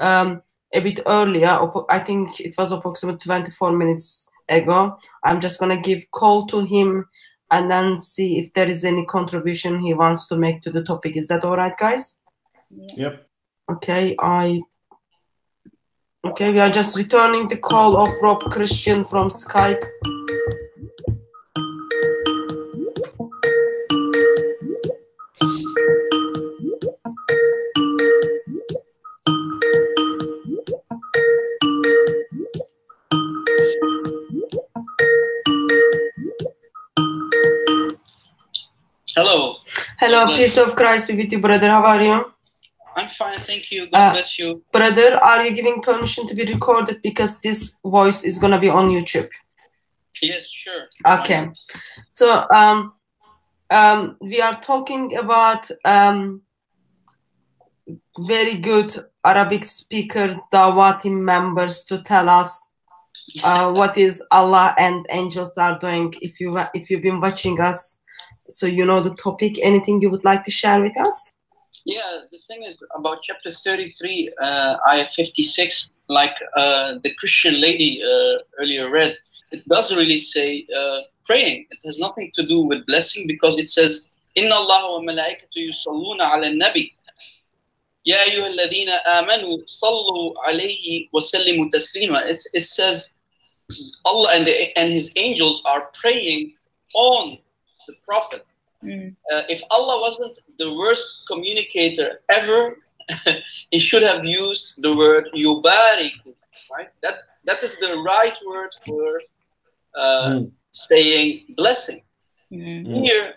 um, a bit earlier. I think it was approximately 24 minutes ago. I'm just gonna give call to him and then see if there is any contribution he wants to make to the topic. Is that all right, guys? Yep. Okay, I. Okay, we are just returning the call of Rob Christian from Skype. Hello. Hello, peace of Christ be with you, brother. How are you? Thank you. God Uh, bless you. Brother, are you giving permission to be recorded because this voice is gonna be on YouTube? Yes, sure. Okay. So um, um, we are talking about um, very good Arabic speaker Dawati members to tell us uh, <laughs> what is Allah and angels are doing. If you if you've been watching us, so you know the topic. Anything you would like to share with us? Yeah, the thing is about chapter 33, uh, ayah 56, like uh, the Christian lady uh, earlier read, it does really say uh, praying. It has nothing to do with blessing because it says, إن الله وملائكته يصلون على النبي يا أيها الذين آمنوا صلوا عليه وسلموا تسليما. It, it says Allah and, the, and His angels are praying on the Prophet. Mm. Uh, if Allah wasn't the worst communicator ever, <laughs> He should have used the word yubariku, right? That that is the right word for uh, Mm. saying blessing. Mm. Mm. Here,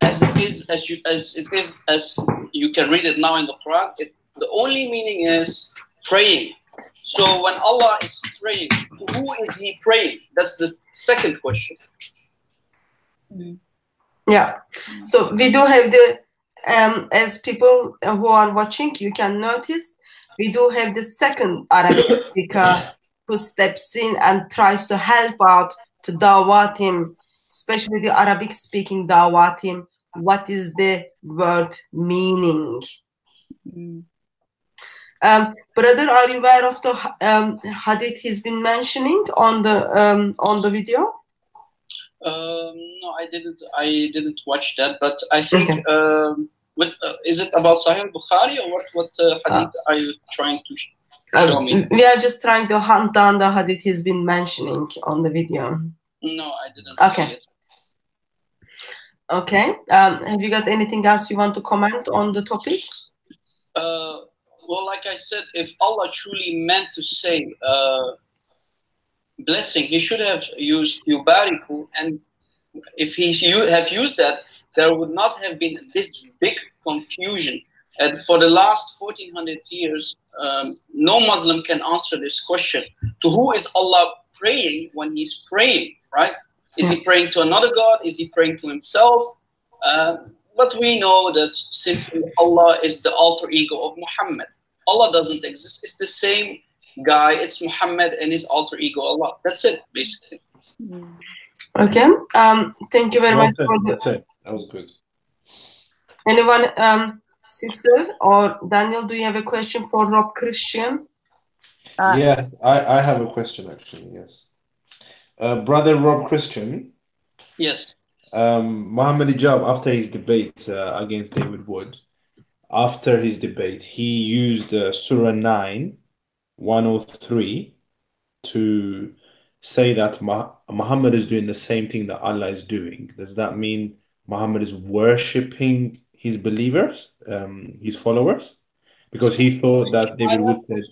as it is, as you as it is, as you can read it now in the Quran, it, the only meaning is praying. So when Allah is praying, who is He praying? That's the second question. Mm. Yeah. So we do have the um, as people who are watching, you can notice we do have the second Arabic speaker who steps in and tries to help out to Dawah team, especially the Arabic speaking Dawah team. What is the word meaning? Mm. Um, brother, are you aware of the um, hadith he's been mentioning on the um, on the video? Um, no, I didn't. I didn't watch that, but I think. Okay. Um, what, uh, is it about Sahih Bukhari or what? What uh, hadith are you trying to show Uh, me? we are just trying to hunt down the hadith he's been mentioning on the video. No, I didn't Okay. Okay. Um, have you got anything else you want to comment on the topic? Uh, well, like I said, if Allah truly meant to say uh, blessing, He should have used yubariku, and if He have used that, there would not have been this big confusion. And for the last 1400 years, um, no Muslim can answer this question: To who is Allah praying when He's praying? Right? Is He praying to another God? Is He praying to Himself? Uh, but we know that simply Allah is the alter ego of Muhammad. Allah doesn't exist. It's the same guy. It's Muhammad and his alter ego Allah. That's it, basically. Mm. Okay. Um, thank you very Well much said, for the. That was good. anyone um sister or Daniel, do you have a question for Rob Christian? Uh, Yeah, I, I have a question actually, yes. Uh, Brother Rob Christian, Yes. um, Muhammad Hijab, after his debate uh, against David Wood, after his debate, he used uh, Surah 9, 103 to say that Muhammad is doing the same thing that Allah is doing. Does that mean Muhammad is worshipping his believers, um, his followers? Because he thought that David Wood said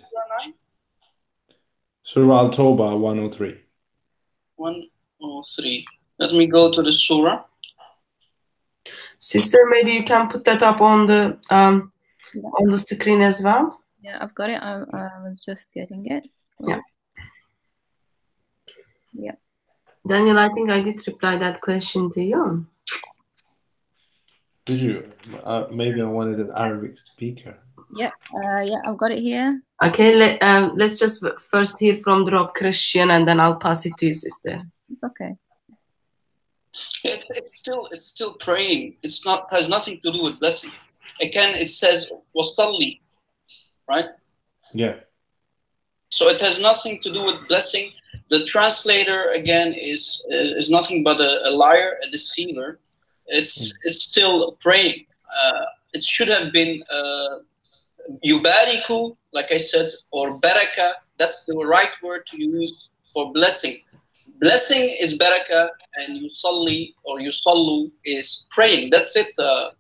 Surah 9, Al Tawbah 103. 103. Let me go to the surah. Sister, maybe you can put that up on the um on the screen as well. Yeah, I've got it. I, I was just getting it. Yeah. Yeah. Daniel, I think I did reply that question to you. Did you? Uh, maybe I wanted an Arabic speaker. Yeah. Uh, yeah, I've got it here. Okay, let, um, let's just first hear from the Rob Christian and then I'll pass it to you, sister. It's okay. It's, it's still it's still praying. It's not has nothing to do with blessing. Again, it says wasalli, right? Yeah. So it has nothing to do with blessing. The translator again is is nothing but a, a liar, a deceiver. It's it's still praying. Uh, it should have been uh, yubariku, like I said, or baraka. That's the right word to use for blessing. Blessing is baraka, and yusalli or yusallu is praying. That's it, uh,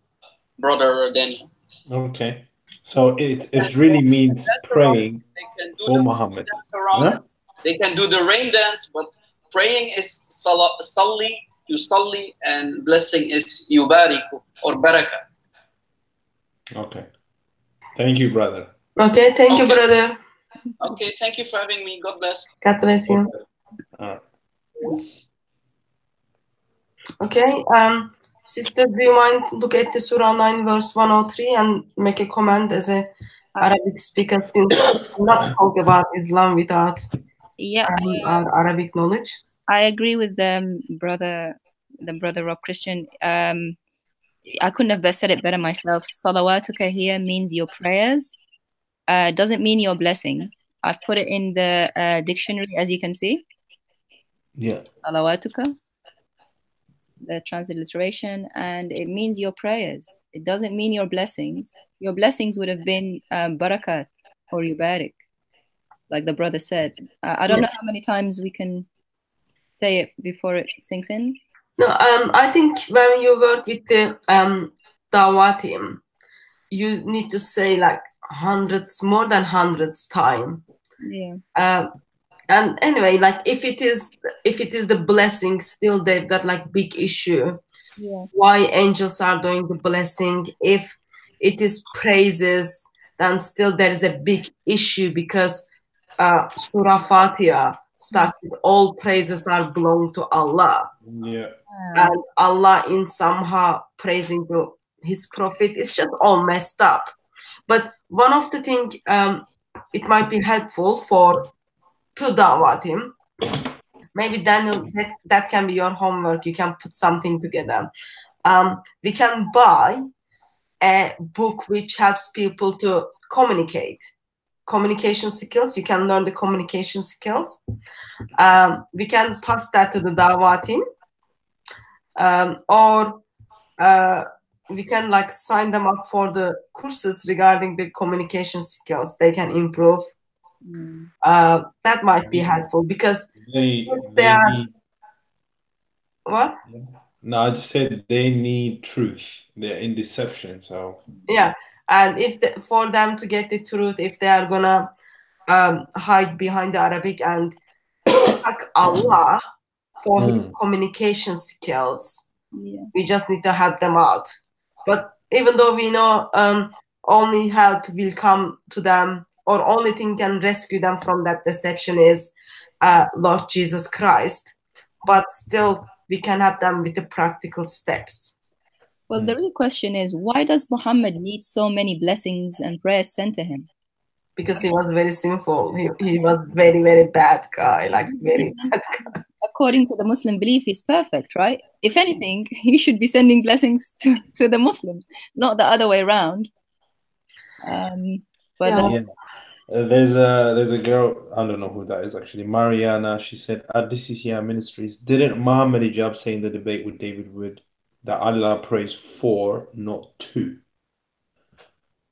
brother Daniel. Okay. So it it really means praying They can do for the Muhammad. Huh? They can do the rain dance, but praying is sala- salli yusalli and blessing is yubariku or baraka. Okay. Thank you, brother. Okay, thank you, brother. Okay, thank you for having me. God bless. God bless you. Okay, um, sister, do you mind look at the Surah 9, verse 103 and make a comment as a Arabic speaker since not talk about Islam without Yeah, um, uh, our Arabic knowledge? I agree with the brother, the brother Rob Christian. Um, I couldn't have best said it better myself. Salawatuka here means your prayers. Uh, doesn't mean your blessings. I've put it in the uh, dictionary, as you can see. Yeah. Salawatuka, the transliteration, and it means your prayers. It doesn't mean your blessings. Your blessings would have been um, barakat or yubarik, like the brother said. Uh, I don't know how many times we can say it before it sinks in. No, um, I think when you work with the um, Dawah team, you need to say like hundreds, more than hundreds time. Yeah. Uh, and anyway, like if it is if it is the blessing, still they've got like big issue. Yeah. Why angels are doing the blessing? If it is praises, then still there is a big issue because uh, Surah Fatiha starts with all praises are belong to Allah Yeah. and Allah in somehow praising to his prophet it's just all messed up. But one of the thing um, it might be helpful for to dawah team. Maybe Daniel, that, that can be your homework. You can put something together. Um, we can buy a book which helps people to communicate communication skills. You can learn the communication skills. Um, we can pass that to the Dawah team, um, or uh, we can like sign them up for the courses regarding the communication skills they can improve. Mm. Uh, that might be helpful because They, they they are- need, what? no, I just said they need truth. They're in deception. So, Yeah, and if the, for them to get the truth, if they are gonna um, hide behind the Arabic and attack Allah for Mm. communication skills, Yeah. we just need to help them out. But even though we know um, only help will come to them, or only thing can rescue them from that deception is uh, Lord Jesus Christ, but still we can help them with the practical steps. Well, the real question is why does Muhammad need so many blessings and prayers sent to him? because he was very sinful. He, he was very, very bad guy, like very <laughs> bad guy. According to the Muslim belief, he's perfect, right? If anything, <laughs> he should be sending blessings to, to the Muslims, not the other way around. Um, but Yeah. then- yeah. Uh, there's a there's a girl I don't know who that is actually Mariana she said at DCCI Ministries. Didn't Muhammad Hijab say in the debate with David Wood that Allah prays for not to?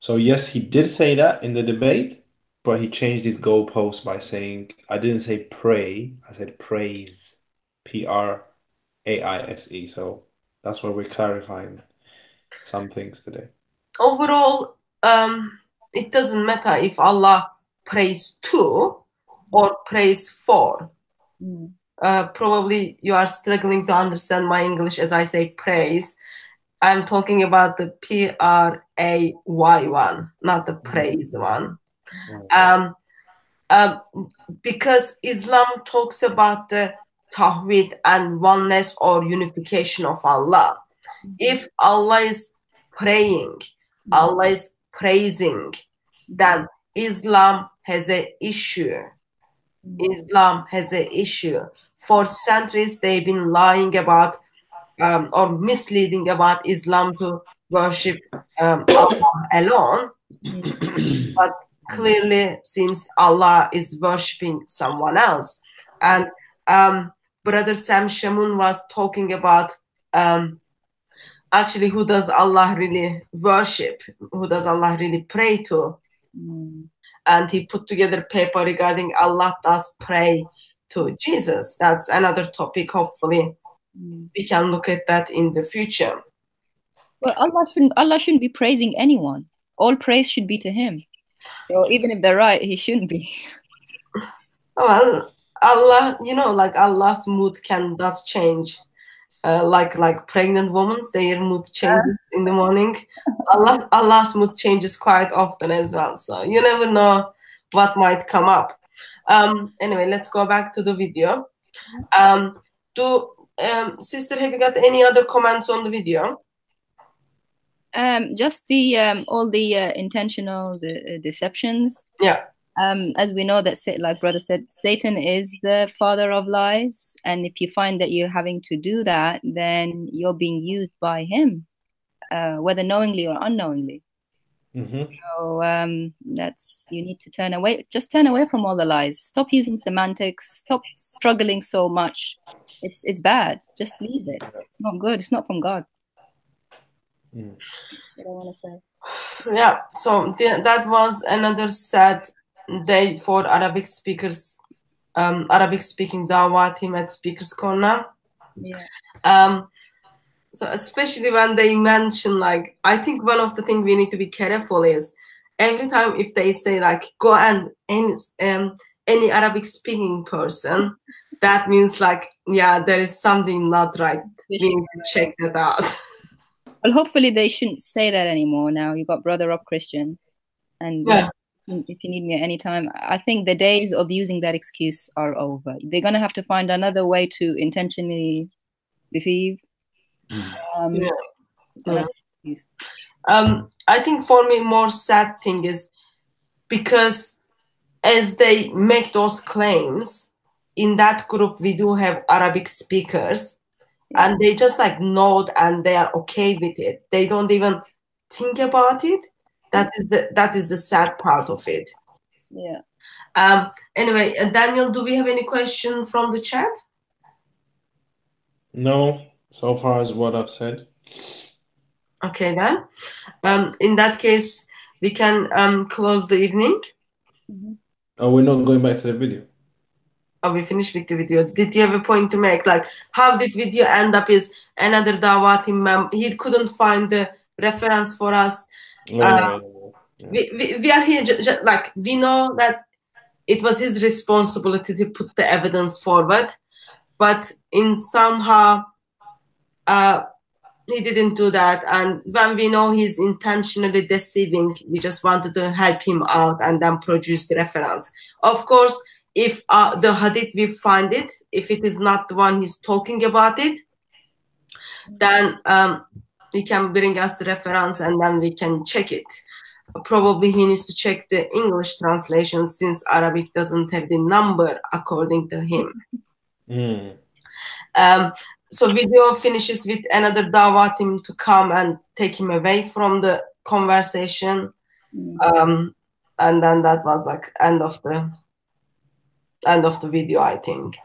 So yes he did say that in the debate but he changed his goalpost by saying I didn't say pray I said praise P R A I S E. So that's why we're clarifying some things today. Overall, um, it doesn't matter if Allah prays to or prays for. Mm. Uh, probably you are struggling to understand my English as I say praise. I'm talking about the P R A Y one, not the praise one. um, um, because Islam talks about the Tawhid and oneness or unification of Allah. If Allah is praying, Allah is praising, then Islam has an issue. Islam has an issue. For centuries, they've been lying about um, or misleading about Islam to worship um, Allah alone. but clearly since Allah is worshiping someone else. And um, Brother Sam Shamoun was talking about um, actually who does Allah really worship, who does Allah really pray to. Mm. And he put together a paper regarding Allah does pray to Jesus. That's another topic. Hopefully, Mm. we can look at that in the future. Well, Allah shouldn't Allah shouldn't be praising anyone. All praise should be to Him. So even if they're right, He shouldn't be. Well, Allah, you know, like Allah's mood can does change. Uh, like like pregnant women, their mood changes in the morning. Allah Allah's mood changes quite often as well. So you never know what might come up. Um, anyway, let's go back to the video. Um, do um, sister, have you got any other comments on the video? Um, just the um, all the uh, intentional the, uh, deceptions. Yeah. Um, as we know that, like brother said, Satan is the father of lies, and if you find that you're having to do that, then you're being used by him, uh, whether knowingly or unknowingly. hmm So um, that's you need to turn away. Just turn away from all the lies. Stop using semantics. Stop struggling so much. It's it's bad. Just leave it. It's not good. It's not from God. Mm. That's what I want to say. <sighs> Yeah. So the, that was another sad day for Arabic speakers, um, Arabic speaking Dawah team at Speakers Corner. Yeah. Um, so especially when they mention like, I think one of the things we need to be careful is every time if they say like go and any um, any Arabic speaking person, that means like yeah there is something not right. We need to check that out. Well, hopefully they shouldn't say that anymore. Now you got brother up Christian, and Yeah. If you need me at any time, I think the days of using that excuse are over. They're gonna have to find another way to intentionally deceive. Um, Yeah. another excuse. um, I think for me more sad thing is because as they make those claims in that group we do have Arabic speakers and they just like nod and they are okay with it. They don't even think about it. That is the that is the sad part of it. Yeah. Um, anyway, uh, Daniel, do we have any question from the chat? No, so far as what I've said. Okay, then. Um, in that case, we can um, close the evening. Oh, we're not going back to the video. Oh, we finished with the video. Did you have a point to make? Like, how did video end up? Is another Dawah team member? He couldn't find the reference for us. Oh, Uh, we, we, we are here, ju- ju- like, we know that it was his responsibility to put the evidence forward, but in somehow, uh, he didn't do that. And when we know he's intentionally deceiving, we just wanted to help him out and then produce the reference. Of course, if uh, the hadith we find it, if it is not the one he's talking about it, then um, he can bring us the reference and then we can check it. Probably he needs to check the English translation since Arabic doesn't have the number according to him. Mm. Um, so video finishes with another Dawah team to come and take him away from the conversation. Um, and then that was like end of the end of the video, I think.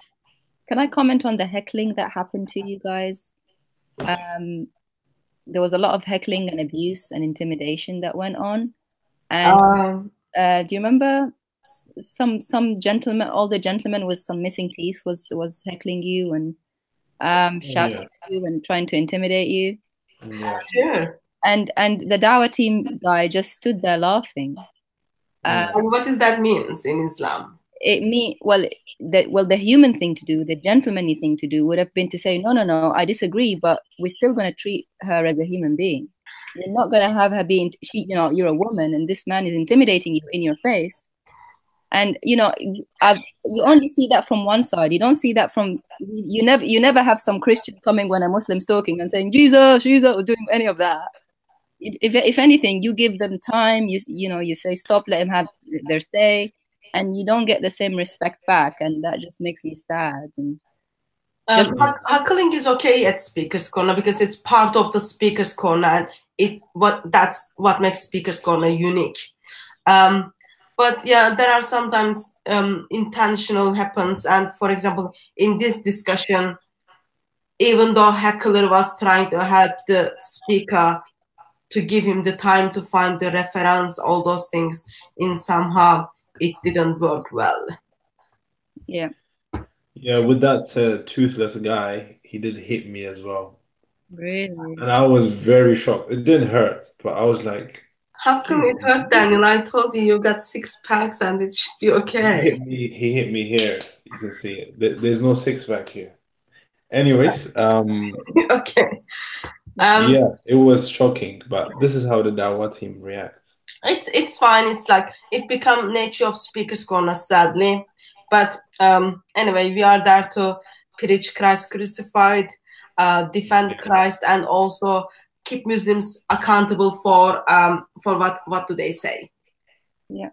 Can I comment on the heckling that happened to you guys? Um, there was a lot of heckling and abuse and intimidation that went on. And Um, uh, do you remember some some gentleman, older gentleman with some missing teeth, was was heckling you and um, shouting at you and trying to intimidate you? Yeah. Sure. And and the Dawah team guy just stood there laughing. Uh, And what does that means in Islam? it mean well the well the human thing to do the gentlemanly thing to do would have been to say no no no i disagree but we're still going to treat her as a human being. You're not going to have her being she you know you're a woman and this man is intimidating you in your face. And you know I've, you only see that from one side. You don't see that from you never you never have some christian coming when a muslim's talking and saying jesus jesus or doing any of that. If, if anything you give them time you you know you say stop let them have their say and you don't get the same respect back and that just makes me sad and Um, heck- heckling is okay at Speakers Corner because it's part of the Speakers Corner, and it what that's what makes Speakers Corner unique. Um, but yeah, there are sometimes um, intentional happens, and for example, in this discussion, even though heckler was trying to help the speaker to give him the time to find the reference, all those things, in somehow it didn't work well. yeah Yeah, with that uh, toothless guy, he did hit me as well. really And I was very shocked. It didn't hurt, but I was like, How come it hurt, Daniel? I told you you got six packs and it should be he okay. hit me, he hit me here. You can see it. There's no six pack here. Anyways, um, <laughs> okay. Um, yeah, it was shocking, but this is how the Dawah team reacts. It's it's fine. It's like it become nature of speakers corner, sadly. But um, anyway, we are there to preach Christ crucified, uh, defend Christ, and also keep Muslims accountable for um, for what what do they say. Yeah.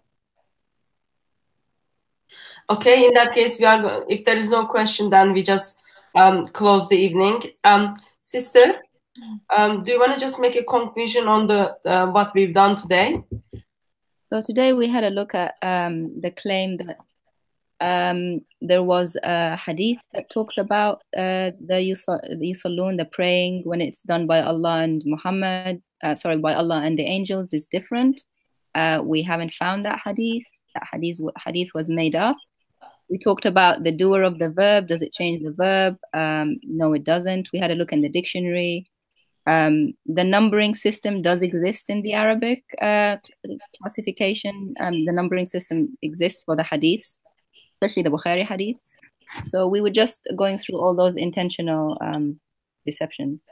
Okay, in that case, we are. Go- if there is no question, then we just um, close the evening. Um, sister, um, do you want to just make a conclusion on the uh, what we've done today? So today we had a look at um, the claim that um, there was a hadith that talks about uh, the yusal- the yusallun, the praying when it's done by Allah and Muhammad, uh, sorry, by Allah and the angels is different. Uh, we haven't found that hadith. That hadith, hadith was made up. We talked about the doer of the verb. Does it change the verb? Um, no, it doesn't. We had a look in the dictionary. Um, the numbering system does exist in the Arabic uh, classification. Um, the numbering system exists for the hadiths, especially the Bukhari hadith. So we were just going through all those intentional um, deceptions.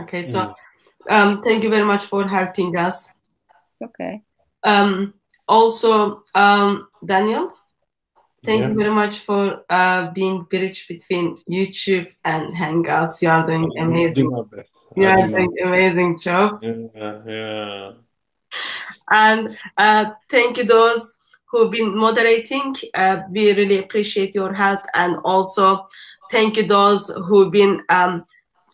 Okay, so um, thank you very much for helping us. Okay. Um, also, um, Daniel, thank you very much for uh, being bridge between YouTube and Hangouts. You are doing amazing. do amazing. my. You I are do my doing amazing job. Yeah, yeah. And uh, thank you those who've been moderating. Uh, we really appreciate your help. And also thank you those who've been um,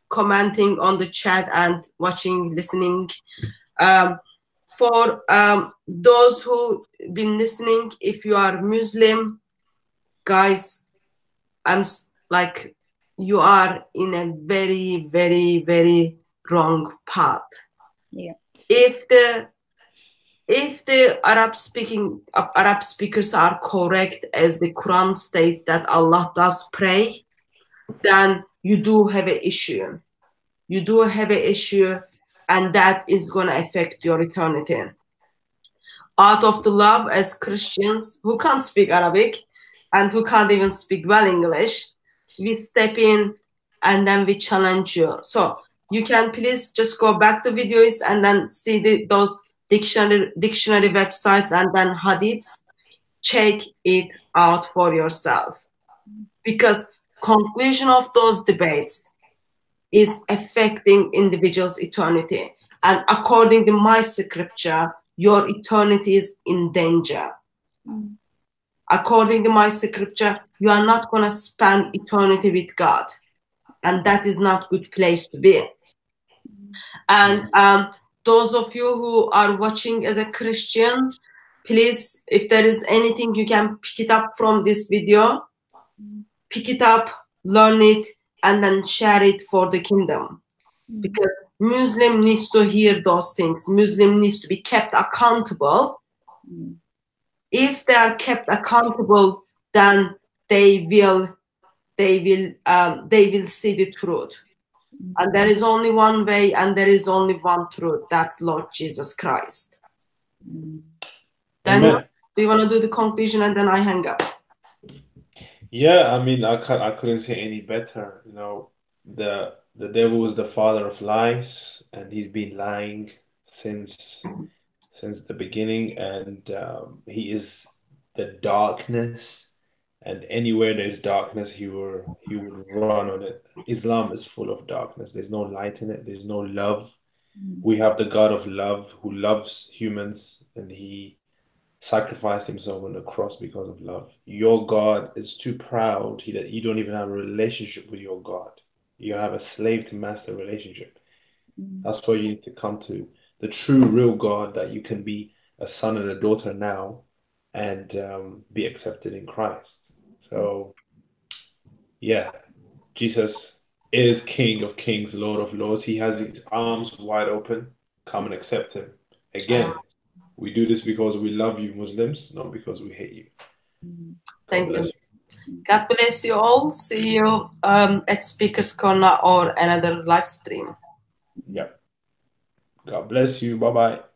commenting on the chat and watching, listening. Um, for um, those who've been listening, if you are Muslim, guys, I'm like, you are in a very, very, very wrong path. Yeah. If the if the Arab speaking Arab speakers are correct as the Quran states that Allah does pray, then you do have an issue. You do have an issue, and that is gonna affect your eternity. Out of the love as Christians who can't speak Arabic and who can't even speak well English, we step in and then we challenge you. So you can please just go back to videos and then see the, those dictionary dictionary websites and then hadiths. Check it out for yourself because conclusion of those debates is affecting individuals' eternity. And according to my scripture, your eternity is in danger. Mm. According to my scripture, you are not going to spend eternity with God. And that is not good place to be. And um, those of you who are watching as a Christian, please, if there is anything you can pick it up from this video, pick it up, learn it, and then share it for the kingdom. Because Muslim needs to hear those things. Muslim needs to be kept accountable. If they are kept accountable, then they will, they will, um, they will see the truth. And there is only one way, and there is only one truth. That's Lord Jesus Christ. Then, Amen. do you want to do the conclusion, and then I hang up? Yeah, I mean, I can't, I couldn't say any better. You know, the the devil is the father of lies, and he's been lying since since the beginning, and um, he is the darkness. And anywhere there's darkness, he will he will run on it. Islam is full of darkness. There's no light in it. There's no love. We have the God of love who loves humans, and he sacrificed himself on the cross because of love. Your God is too proud he, that you don't even have a relationship with your God. You have a slave to master relationship. That's why you need to come to the true, real God that you can be a son and a daughter now and um, be accepted in Christ. So, yeah, Jesus is King of Kings, Lord of Lords. He has his arms wide open. Come and accept him. Again, we do this because we love you, Muslims, not because we hate you. God Thank you. God bless you all. See you um, at Speaker's Corner or another live stream. God bless you. Bye bye.